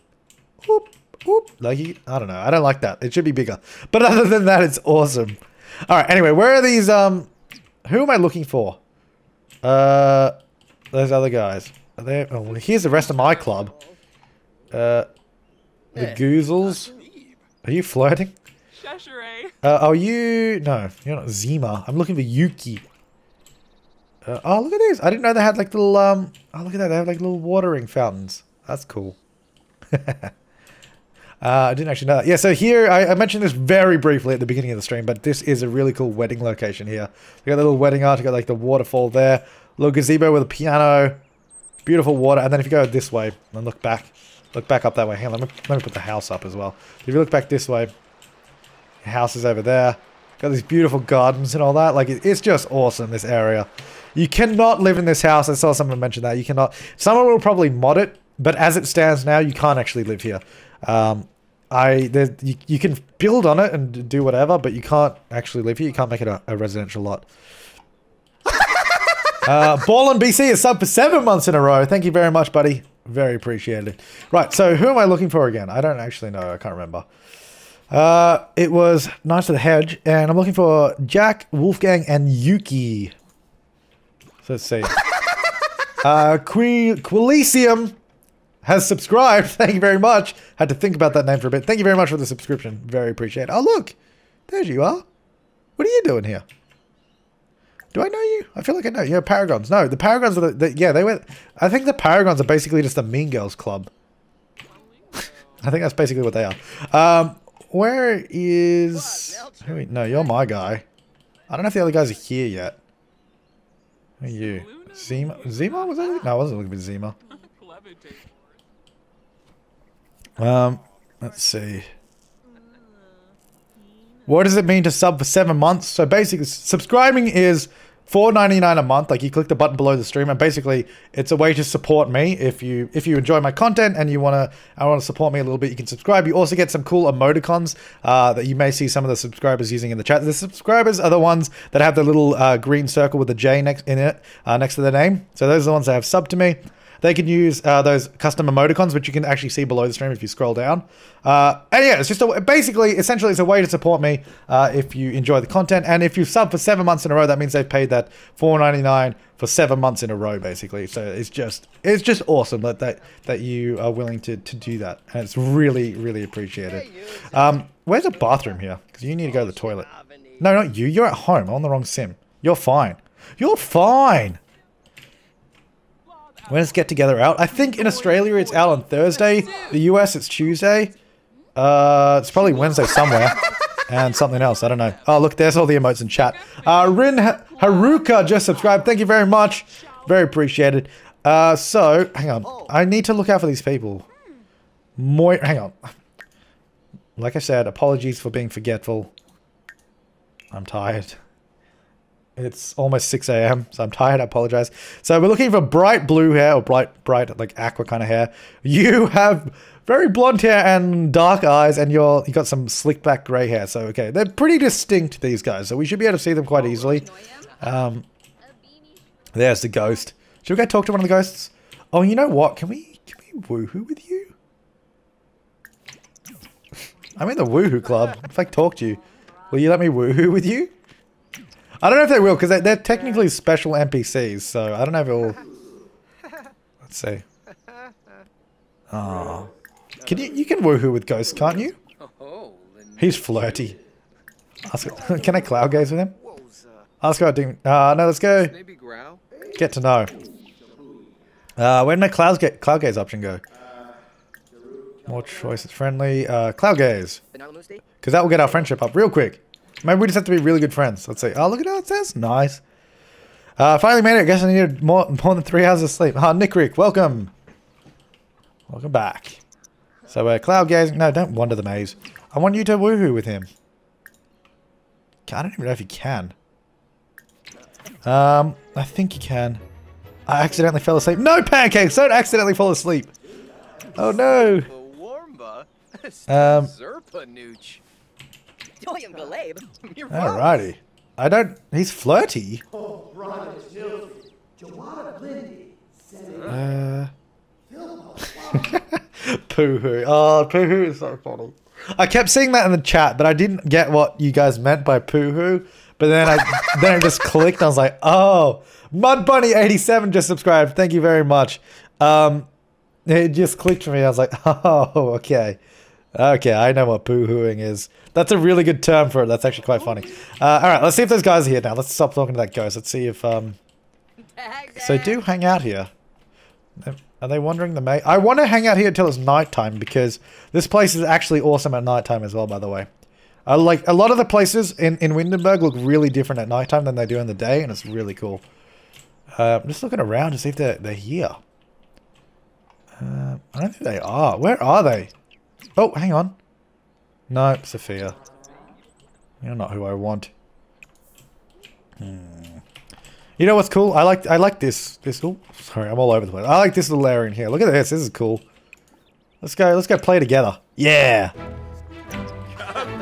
whoop, Whoop. Like, I don't know. I don't like that. It should be bigger. But other than that, it's awesome. All right. Anyway, where are these? Um, who am I looking for? Uh, those other guys. Are there? Oh, well, here's the rest of my club. Uh, the Goozles. Are you flirting? Uh, are you? No, you're not Zima. I'm looking for Yuki. Uh, oh, look at this. I didn't know they had like little, um, oh, look at that. They have like little watering fountains. That's cool. Uh, I didn't actually know that. Yeah, so here, I, I, mentioned this very briefly at the beginning of the stream, but this is a really cool wedding location here. We got the little wedding art, you got like the waterfall there, little gazebo with a piano, beautiful water, and then if you go this way and look back, look back up that way. Hang on, let me, let me put the house up as well. If you look back this way, house is over there. Got these beautiful gardens and all that. Like, it, it's just awesome, this area. You cannot live in this house. I saw someone mention that. You cannot. Someone will probably mod it, but as it stands now, you can't actually live here. Um, I there, you, you can build on it and do whatever, but you can't actually live here. You can't make it a, a residential lot. uh, Ball and BC is sub for seven months in a row. Thank you very much, buddy. Very appreciated. Right, so who am I looking for again? I don't actually know. I can't remember. Uh, it was Knights of the Hedge, and I'm looking for Jack, Wolfgang, and Yuki. So let's see. uh, Qu Quilisium has subscribed. Thank you very much. Had to think about that name for a bit. Thank you very much for the subscription. Very appreciate it. Oh, look. There you are. What are you doing here? Do I know you? I feel like I know you. Paragons. No, the Paragons are the, the yeah, they went. I think the Paragons are basically just a Mean Girls club. I think that's basically what they are. Um, where is... Who, no, you're my guy. I don't know if the other guys are here yet. Who are you? Zima? Zima? Was that? No, I wasn't looking for Zima. Um, let's see. What does it mean to sub for seven months? So basically, subscribing is four ninety nine a month. Like you click the button below the stream, and basically it's a way to support me. If you if you enjoy my content and you wanna I want to support me a little bit, you can subscribe. You also get some cool emoticons uh, that you may see some of the subscribers using in the chat. The subscribers are the ones that have the little uh, green circle with the J next in it uh, next to their name. So those are the ones that have sub to me. They can use uh, those custom emoticons, which you can actually see below the stream if you scroll down. Uh, and yeah, it's just a, basically, essentially, it's a way to support me uh, if you enjoy the content. And if you sub for seven months in a row, that means they've paid that $4.99 for seven months in a row, basically. So it's just it's just awesome that that, that you are willing to, to do that. And it's really, really appreciated. Um, where's a bathroom here? Because you need to go to the toilet. No, not you. You're at home. I'm on the wrong sim. You're fine. You're fine. When is Get Together out? I think in Australia it's out on Thursday. The US it's Tuesday. Uh, it's probably Wednesday somewhere. and something else. I don't know. Oh, look, there's all the emotes in chat. Uh, Rin Haruka just subscribed. Thank you very much. Very appreciated. Uh, so, hang on. I need to look out for these people. Moy hang on. Like I said, apologies for being forgetful. I'm tired. It's almost 6 a.m., so I'm tired. I apologize. So we're looking for bright blue hair, or bright, bright, like aqua kind of hair. You have very blonde hair and dark eyes, and you're you got some slick back grey hair. So okay, they're pretty distinct. These guys, so we should be able to see them quite easily. Um, there's the ghost. Should we go talk to one of the ghosts? Oh, you know what? Can we can we woohoo with you? I'm in the woohoo club. If I talk to you, will you let me woohoo with you? I don't know if they will, because they're, they're, technically special NPCs, so I don't know if it will... Let's see. Oh. Can you, you can woohoo with Ghost, can't you? He's flirty. Ask, can I cloud gaze with him? Ask about doing... Uh, no, let's go. Get to know. Uh, where did my cloud, ga cloud gaze option go? More choices friendly. Uh, cloud gaze. Because that will get our friendship up real quick. Maybe we just have to be really good friends. Let's see. Oh, look at how it says. Nice. Uh, finally made it. I guess I needed more, more than three hours of sleep. Ah, oh, Nick Rick, welcome. Welcome back. So, uh, cloud gazing. No, don't wander the maze. I want you to woohoo with him. I don't even know if you can. Um, I think you can. I accidentally fell asleep. No pancakes! Don't accidentally fall asleep. Oh no. Um, Alrighty. I don't. He's flirty. Uh. Poohoo. Oh, Poohoo is so funny. I kept seeing that in the chat, but I didn't get what you guys meant by Poohoo. But then I then it just clicked. I was like, oh, Mud Bunny eighty seven just subscribed. Thank you very much. Um, it just clicked for me. I was like, oh, okay. Okay, I know what poo-hooing is. That's a really good term for it. That's actually quite funny. Uh, Alright, let's see if those guys are here now. Let's stop talking to that ghost. Let's see if... um. So do hang out here. Are they wandering the maze? I want to hang out here until it's nighttime because this place is actually awesome at nighttime as well, by the way. I like a lot of the places in, in Windenburg look really different at nighttime than they do in the day, and it's really cool. Uh, I'm just looking around to see if they're, they're here. Uh, I don't think they are. Where are they? Oh, hang on. No, Sophia. You're not who I want. Hmm. You know what's cool? I like I like this. This. Oh, sorry, I'm all over the place. I like this little area in here. Look at this. This is cool. Let's go. Let's go play together. Yeah.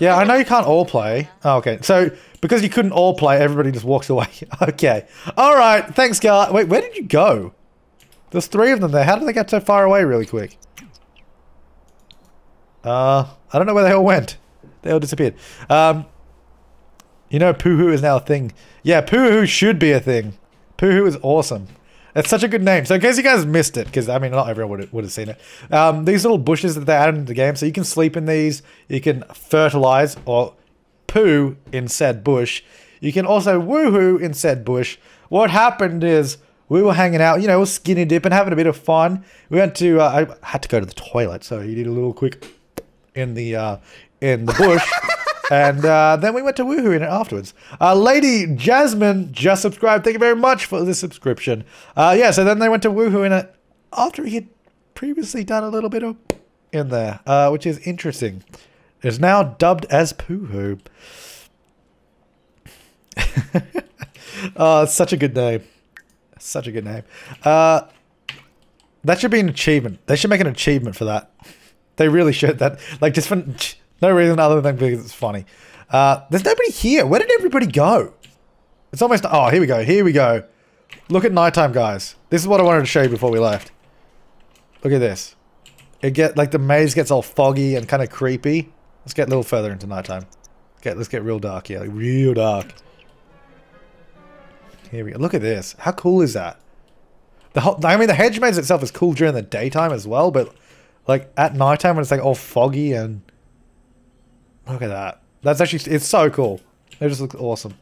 Yeah, I know you can't all play. Oh, okay. So because you couldn't all play, everybody just walks away. okay. All right. Thanks, guy. Wait, where did you go? There's three of them there. How did they get so far away really quick? Uh, I don't know where they all went. They all disappeared. Um, you know, Poohoo is now a thing. Yeah, Poohoo should be a thing. Poohoo is awesome. It's such a good name. So in case you guys missed it, because I mean, not everyone would have, would have seen it. Um, these little bushes that they added into the game, so you can sleep in these. You can fertilize or poo in said bush. You can also woohoo in said bush. What happened is we were hanging out, you know, skinny dipping, having a bit of fun. We went to, uh, I had to go to the toilet, so you did a little quick in the uh, in the bush. and uh, then we went to Woohoo in it afterwards. Uh, Lady Jasmine just subscribed. Thank you very much for the subscription. Uh, yeah, so then they went to Woohoo in it after he had previously done a little bit of in there, uh, which is interesting. It's now dubbed as Poohoo. oh, it's such a good name. Such a good name. Uh, that should be an achievement. They should make an achievement for that. They really should. That like just for no reason other than because it's funny. Uh, there's nobody here. Where did everybody go? It's almost. Oh, here we go. Here we go. Look at nighttime, guys. This is what I wanted to show you before we left. Look at this. It get like the maze gets all foggy and kind of creepy. Let's get a little further into nighttime. Get let's get real dark here, like real dark. Here we go. Look at this. How cool is that? The whole, I mean, the hedge maze itself is cool during the daytime as well, but like at nighttime when it's like all foggy and look at that. That's actually it's so cool. They just look awesome.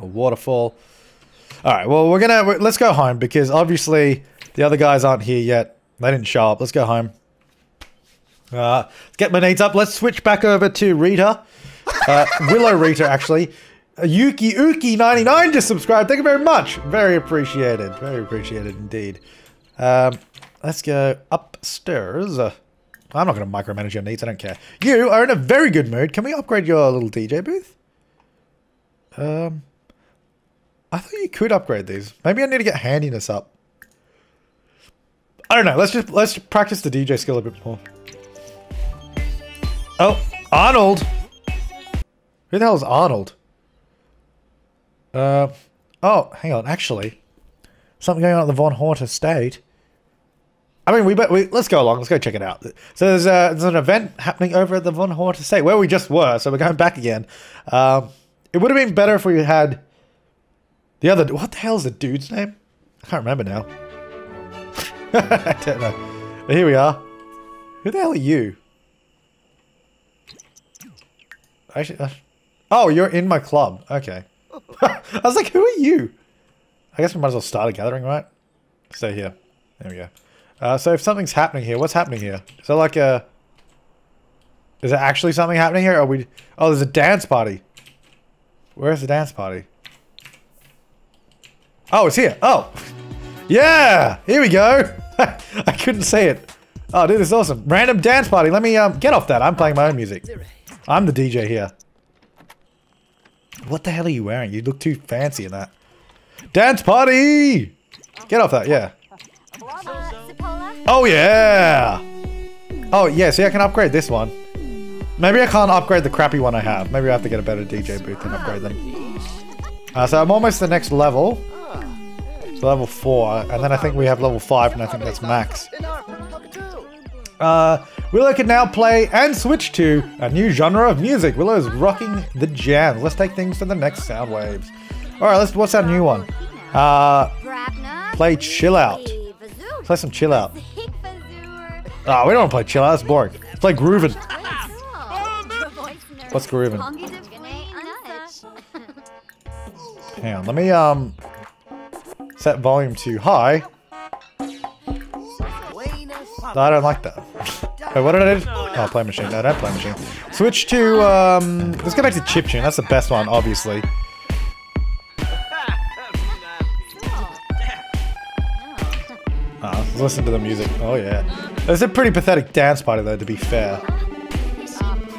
A waterfall. All right. Well, we're gonna let's go home because obviously the other guys aren't here yet. They didn't show up. Let's go home. Uh, let's get my needs up. Let's switch back over to Rita. Uh, Willow Rita, actually. Uh, Yuki Uki 99 just subscribed. Thank you very much. Very appreciated. Very appreciated indeed. Um, let's go upstairs. I'm not going to micromanage your needs. I don't care. You are in a very good mood. Can we upgrade your little DJ booth? Um, I thought you could upgrade these. Maybe I need to get handiness up. I don't know. Let's just let's practice the DJ skill a bit more. Oh, Arnold. Who the hell is Arnold? Uh, oh, hang on. Actually, something going on at the Von Haunt estate. I mean, we, we let's go along. Let's go check it out. So there's, a, there's an event happening over at the Von Haunt estate where we just were. So we're going back again. Um, it would have been better if we had the other. What the hell is the dude's name? I can't remember now. I don't know. But here we are. Who the hell are you? Actually, uh, oh, you're in my club. Okay. I was like, who are you? I guess we might as well start a gathering, right? Stay here. There we go. Uh, so if something's happening here, what's happening here? Is there like a... Is there actually something happening here? Are we... Oh, there's a dance party. Where's the dance party? Oh, it's here. Oh. Yeah! Here we go! I couldn't see it. Oh, dude, this is awesome. Random dance party. Let me um, get off that. I'm playing my own music. I'm the DJ here. What the hell are you wearing? You look too fancy in that. Dance party! Get off that, yeah. Oh, yeah! Oh, yeah, see, I can upgrade this one. Maybe I can't upgrade the crappy one I have. Maybe I have to get a better DJ booth and upgrade them. Uh, so I'm almost the next level. So level 4, and then I think we have level 5, and I think that's max. Uh, Willow can now play and switch to a new genre of music. Willow's rocking the jams. Let's take things to the next sound waves. Alright, let's what's our new one? Uh play chill out. Play some chill out. Oh, we don't want to play chill out, that's boring. Let's play groovin'. What's groovin'? Hang on, let me um set volume to high. I don't like that. Wait, what did I do? Oh, play machine. No, don't play machine. Switch to, um... Let's go back to chiptune. That's the best one, obviously. Listen to the music. Oh, yeah. It's a pretty pathetic dance party, though, to be fair.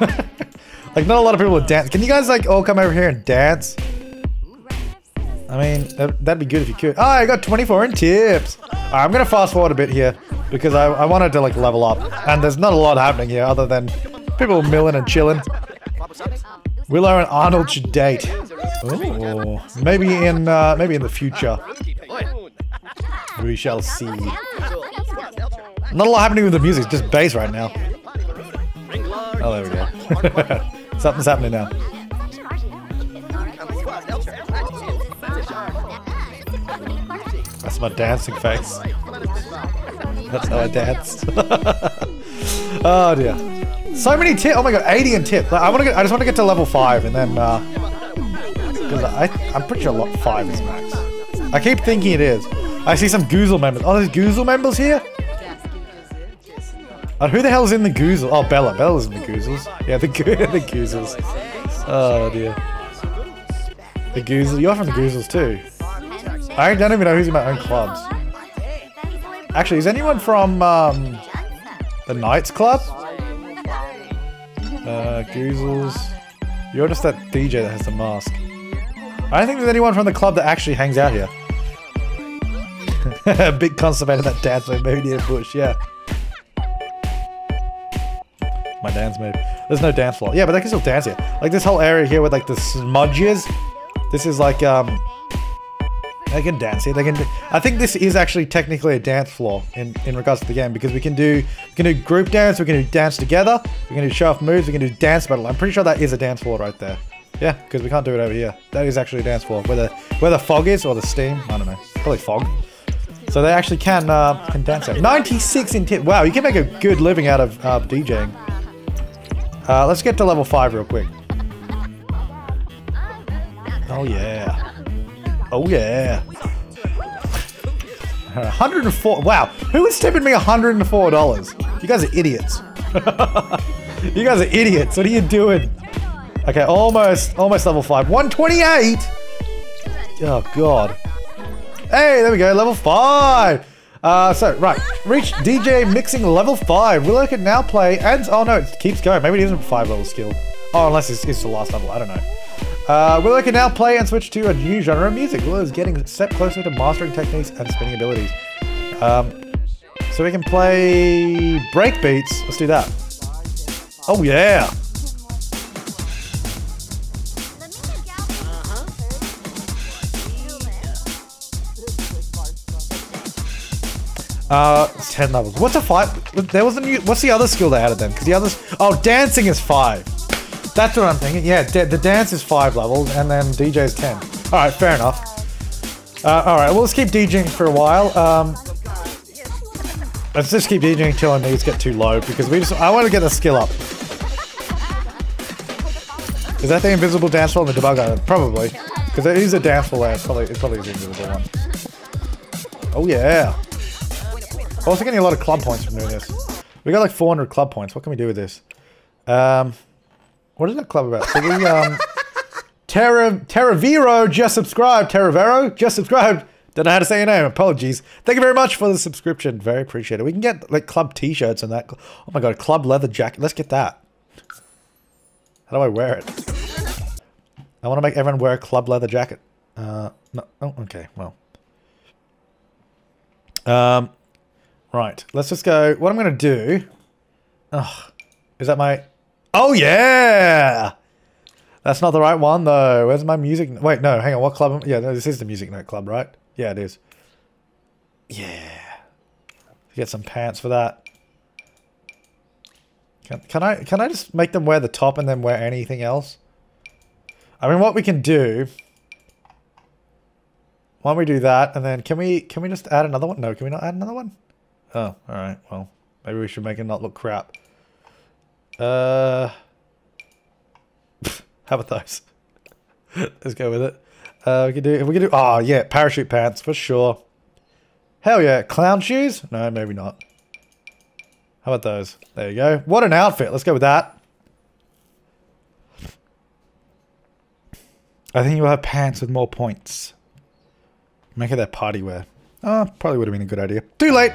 like, not a lot of people would dance. Can you guys, like, all come over here and dance? I mean, that'd be good if you could. Oh, I got 24 in tips. Right, I'm gonna fast forward a bit here because I, I wanted to like level up, and there's not a lot happening here other than people milling and chilling. Willow and Arnold should date. Ooh, maybe in uh, maybe in the future. We shall see. Not a lot happening with the music, just bass right now. Oh, there we go. Something's happening now. That's my dancing face. That's how I dance. oh dear. So many tip. Oh my god, 80 and tip. I want to get. I just want to get to level five, and then because uh, I I'm pretty sure lot five is max. I keep thinking it is. I see some Goozle members. Oh, there's Goozle members here. And who the hell is in the Goozle? Oh, Bella. Bella's in the Goozles. Yeah, the the Goozles. Oh dear. The Goozle. You're from the Goozles too. I don't even know who's in my own clubs. Actually, is anyone from um, the Knights Club? Uh, Goozles. You're just that DJ that has the mask. I don't think there's anyone from the club that actually hangs out here. A big constipated that dance move, maybe near a bush, yeah. My dance move. There's no dance floor. Yeah, but they can still dance here. Like this whole area here with like the smudges. This is like, um... They can dance here. They can. I think this is actually technically a dance floor in in regards to the game because we can do we can do group dance. We can do dance together. We can do show off moves. We can do dance battle. I'm pretty sure that is a dance floor right there. Yeah, because we can't do it over here. That is actually a dance floor. Where the where the fog is or the steam. I don't know. Probably fog. So they actually can uh, dance there. 96 in tip. Wow, you can make a good living out of uh, DJing. Uh, let's get to level five real quick. Oh yeah. Oh yeah. 104. Wow. Who is tipping me $104? You guys are idiots. you guys are idiots. What are you doing? Okay, almost, almost level 5. 128! Oh, God. Hey, there we go, level 5! Uh, so, right. Reach DJ mixing level 5. Willow can now play and... Oh, no, it keeps going. Maybe it isn't 5 level skill. Oh, unless it's, it's the last level. I don't know. Uh, Willow can now play and switch to a new genre of music. Willow is getting step closer to mastering techniques and spinning abilities. Um, so we can play break beats. Let's do that. Oh yeah! Uh, 10 levels. What's a five? There was a new, what's the other skill they added then? Because the others, oh, dancing is five. That's what I'm thinking. Yeah, the dance is five levels, and then DJ is 10. All right, fair enough. Uh, all right, well, let's keep DJing for a while. Um, let's just keep DJing until our needs get too low, because we just, I want to get the skill up. Is that the invisible dance floor in the debugger? Probably. Because it is a dance floor, it's probably, it's probably the invisible one. Oh yeah. Also getting a lot of club points from doing this. We got like 400 club points. What can we do with this? Um, what is that club about? So we, um, Terra, Terraviro just subscribed. Terravero just subscribed. Don't know how to say your name. Apologies. Thank you very much for the subscription. Very appreciated. We can get like club t-shirts and that. Oh my god, club leather jacket. Let's get that. How do I wear it? I want to make everyone wear a club leather jacket. Uh, no. Oh, okay. Well. Um, right. Let's just go. What I'm going to do. Is that my... Oh, yeah! That's not the right one, though. Where's my music? Wait, no, hang on. What club? Yeah, no, this is the Music Note Club, right? Yeah, it is. Yeah. Get some pants for that. Can, can I can I just make them wear the top and then wear anything else? I mean, what we can do... Why don't we do that, and then can we can we just add another one? No, can we not add another one? Oh, alright, well, maybe we should make it not look crap. Uh, how about those? Let's go with it. Uh, we can do. We can do. Oh yeah, parachute pants for sure. Hell yeah, clown shoes? No, maybe not. How about those? There you go. What an outfit. Let's go with that. I think you'll have pants with more points. Make it that party wear. Oh, probably would have been a good idea. Too late!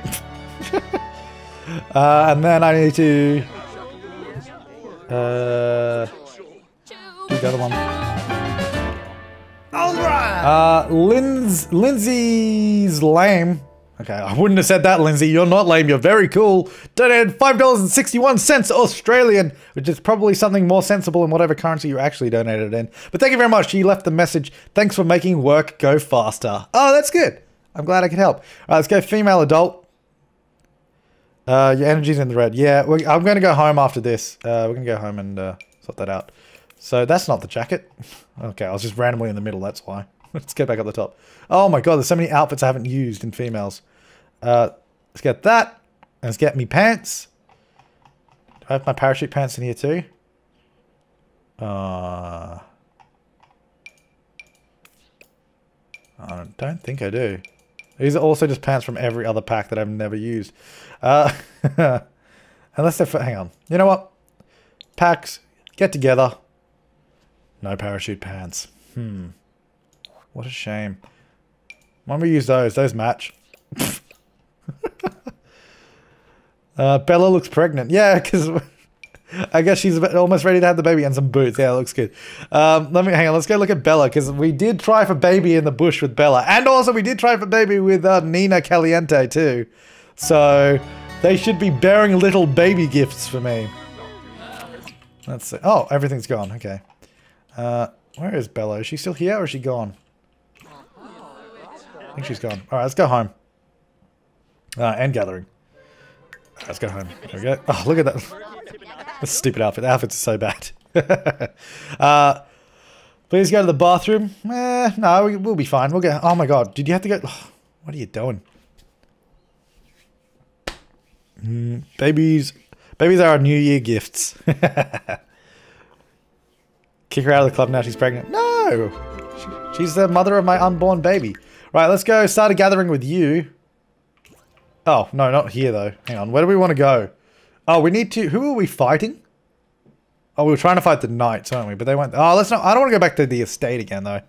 uh, and then I need to uh, do the other one. Alright! Uh, Linz, Lindsay's lame. Okay, I wouldn't have said that, Lindsay. You're not lame. You're very cool. Donated $5.61 Australian, which is probably something more sensible in whatever currency you actually donated in. But thank you very much. She left the message. Thanks for making work go faster. Oh, that's good. I'm glad I could help. All right, let's go female adult. Uh, your energy's in the red. Yeah, I'm going to go home after this. Uh, we're going to go home and uh, sort that out. So that's not the jacket. okay, I was just randomly in the middle, that's why. let's get back up the top. Oh my god, there's so many outfits I haven't used in females. Uh, let's get that. Let's get me pants. Do I have my parachute pants in here too? Uh, I don't think I do. These are also just pants from every other pack that I've never used. Uh, unless they're... Hang on. You know what? Packs, get together. No parachute pants. Hmm. What a shame. Why don't we use those? Those match. uh, Bella looks pregnant. Yeah, because I guess she's almost ready to have the baby and some boots. Yeah, looks good. Um, let me hang on. Let's go look at Bella because we did try for baby in the bush with Bella, and also we did try for baby with uh, Nina Caliente too. So they should be bearing little baby gifts for me. Let's see. Oh, everything's gone. Okay. Uh, where is Bella? Is she still here or is she gone? I think she's gone. All right, let's go home. Uh, end gathering. let's go home. There we go. Oh, look at that. This stupid outfit. The outfits are so bad. uh, please go to the bathroom. Eh, no, we, will be fine. We'll get... Oh my god. Did you have to go... Oh, what are you doing? Mm, babies... Babies are our New Year gifts. Kick her out of the club now she's pregnant. No! She, she's the mother of my unborn baby. Right, let's go start a gathering with you. Oh, no, not here though. Hang on, where do we want to go? Oh, we need to... Who are we fighting? Oh, we were trying to fight the knights, aren't we? But they went... Oh, let's not... I don't want to go back to the estate again, though.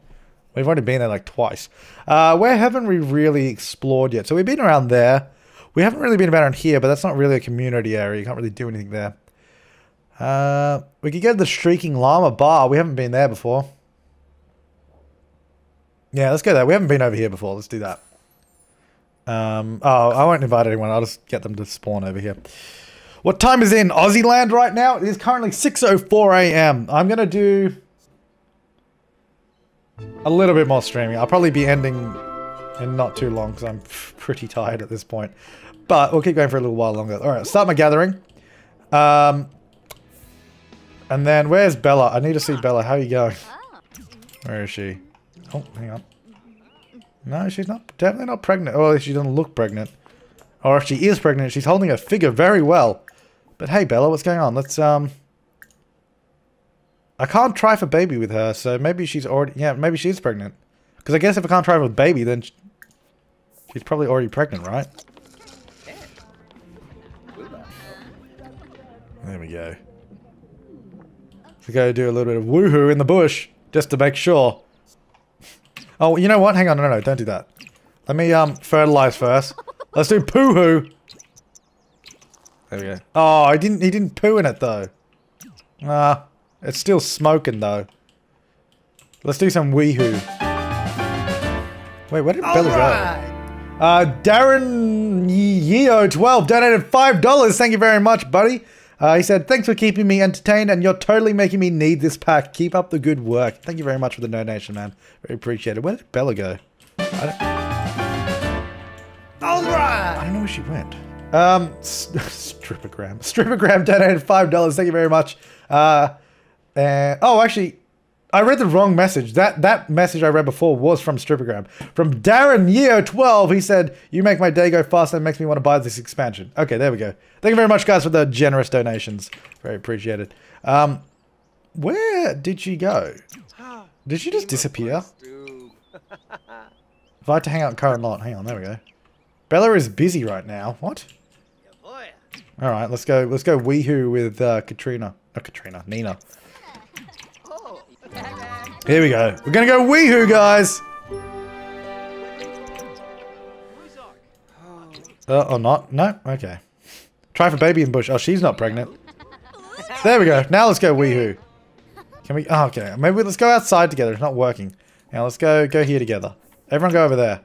We've already been there, like, twice. Uh, where haven't we really explored yet? So we've been around there. We haven't really been around here, but that's not really a community area. You can't really do anything there. Uh, we could go to the Shrieking Llama Bar. We haven't been there before. Yeah, let's go there. We haven't been over here before. Let's do that. Um, oh, I won't invite anyone. I'll just get them to spawn over here. What time is in Aussie land right now? It is currently 6.04 a.m. I'm going to do a little bit more streaming. I'll probably be ending in not too long because I'm pretty tired at this point. But we'll keep going for a little while longer. All right, start my gathering. Um, and then where's Bella? I need to see Bella. How are you going? Where is she? Oh, hang on. No, she's not. Definitely not pregnant. Oh, she doesn't look pregnant. Or if she is pregnant, she's holding her figure very well. But hey, Bella, what's going on? Let's, um... I can't try for baby with her, so maybe she's already... Yeah, maybe she's pregnant. Because I guess if I can't try with baby, then... She's probably already pregnant, right? There we go. We gotta do a little bit of woohoo in the bush, just to make sure. Oh, you know what? Hang on, no, no, don't do that. Let me um fertilize first. Let's do poo-hoo. There we go. Oh, he didn't he didn't poo in it though. Ah, it's still smoking though. Let's do some weehoo. Wait, where did Bella right. go? Uh, Darren Yeo12 donated $5. Thank you very much, buddy. Uh, he said, thanks for keeping me entertained and you're totally making me need this pack. Keep up the good work. Thank you very much for the donation, man. Very appreciated. Where did Bella go? All right. I don't know where she went. Um, Strippergram. Strippergram donated $5. Thank you very much. Uh, uh, oh, actually, I read the wrong message. That that message I read before was from Strippergram. From Darren Yeo12, he said, You make my day go faster and makes me want to buy this expansion. Okay, there we go. Thank you very much, guys, for the generous donations. Very appreciated. Um, where did she go? Did she just disappear? if I had to hang out in current lot, hang on, there we go. Bella is busy right now. What? Alright, let's go let's go weehoo with uh, Katrina. Not Katrina, Nina. Here we go. We're gonna go weehoo, guys! Uh, or not? No? Okay. Try for baby in bush. Oh, she's not pregnant. There we go. Now let's go weehoo. Can we? Oh, okay. Maybe let's go outside together. It's not working. Now let's go go here together. Everyone go over there.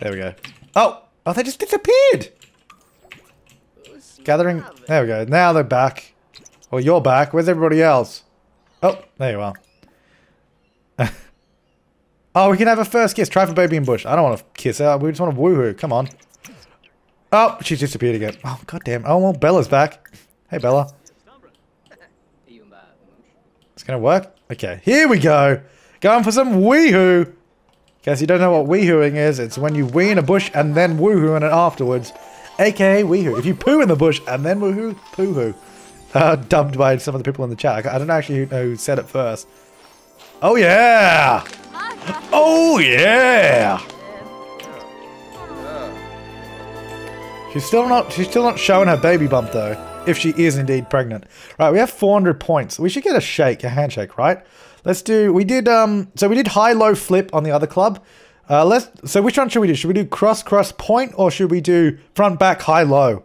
There we go. Oh! Oh, they just disappeared! Gathering. There we go. Now they're back. Well, you're back. Where's everybody else? Oh, there you are. oh, we can have a first kiss. Try for baby in bush. I don't want to kiss her. We just want to woohoo. Come on. Oh, she's disappeared again. Oh, goddamn. Oh, well, Bella's back. Hey, Bella. It's gonna work? Okay, here we go. Going for some weehoo. Guess you don't know what weehooing is. It's when you wee in a bush and then woohoo in it afterwards. AKA weehoo. If you poo in the bush and then woohoo, poohoo. Uh, dubbed by some of the people in the chat. I don't actually know who said it first. Oh yeah! Oh yeah! She's still not she's still not showing her baby bump though, if she is indeed pregnant. Right, we have 400 points. We should get a shake, a handshake, right? Let's do we did um so we did high low flip on the other club. Uh let's so which one should we do? Should we do cross cross point or should we do front back high low?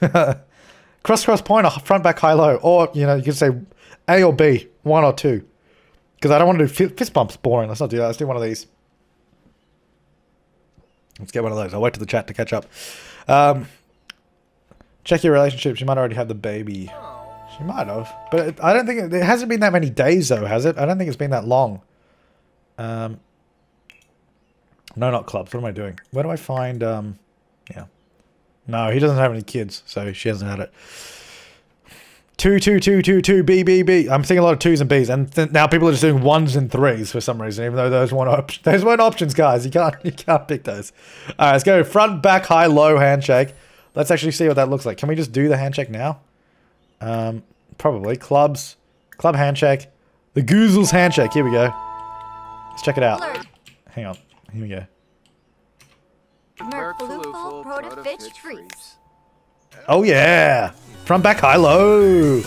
Cross, cross, point or front, back, high, low. Or, you know, you can say A or B, one or two. Because I don't want to do fist bumps, boring. Let's not do that. Let's do one of these. Let's get one of those. I'll wait to the chat to catch up. Um, check your relationship. She might already have the baby. She might have. But it, I don't think... It, it hasn't been that many days, though, has it? I don't think it's been that long. Um, no, not clubs. What am I doing? Where do I find... Um, yeah. No, he doesn't have any kids, so she hasn't had it. Two, two, two, two, two, B, B, B. I'm seeing a lot of twos and Bs, and th now people are just doing ones and threes for some reason, even though those weren't op those weren't options, guys. You can't you can't pick those. All right, let's go front, back, high, low handshake. Let's actually see what that looks like. Can we just do the handshake now? Um, probably clubs, club handshake, the Goozles handshake. Here we go. Let's check it out. Hang on. Here we go. Oh yeah! Front back high low!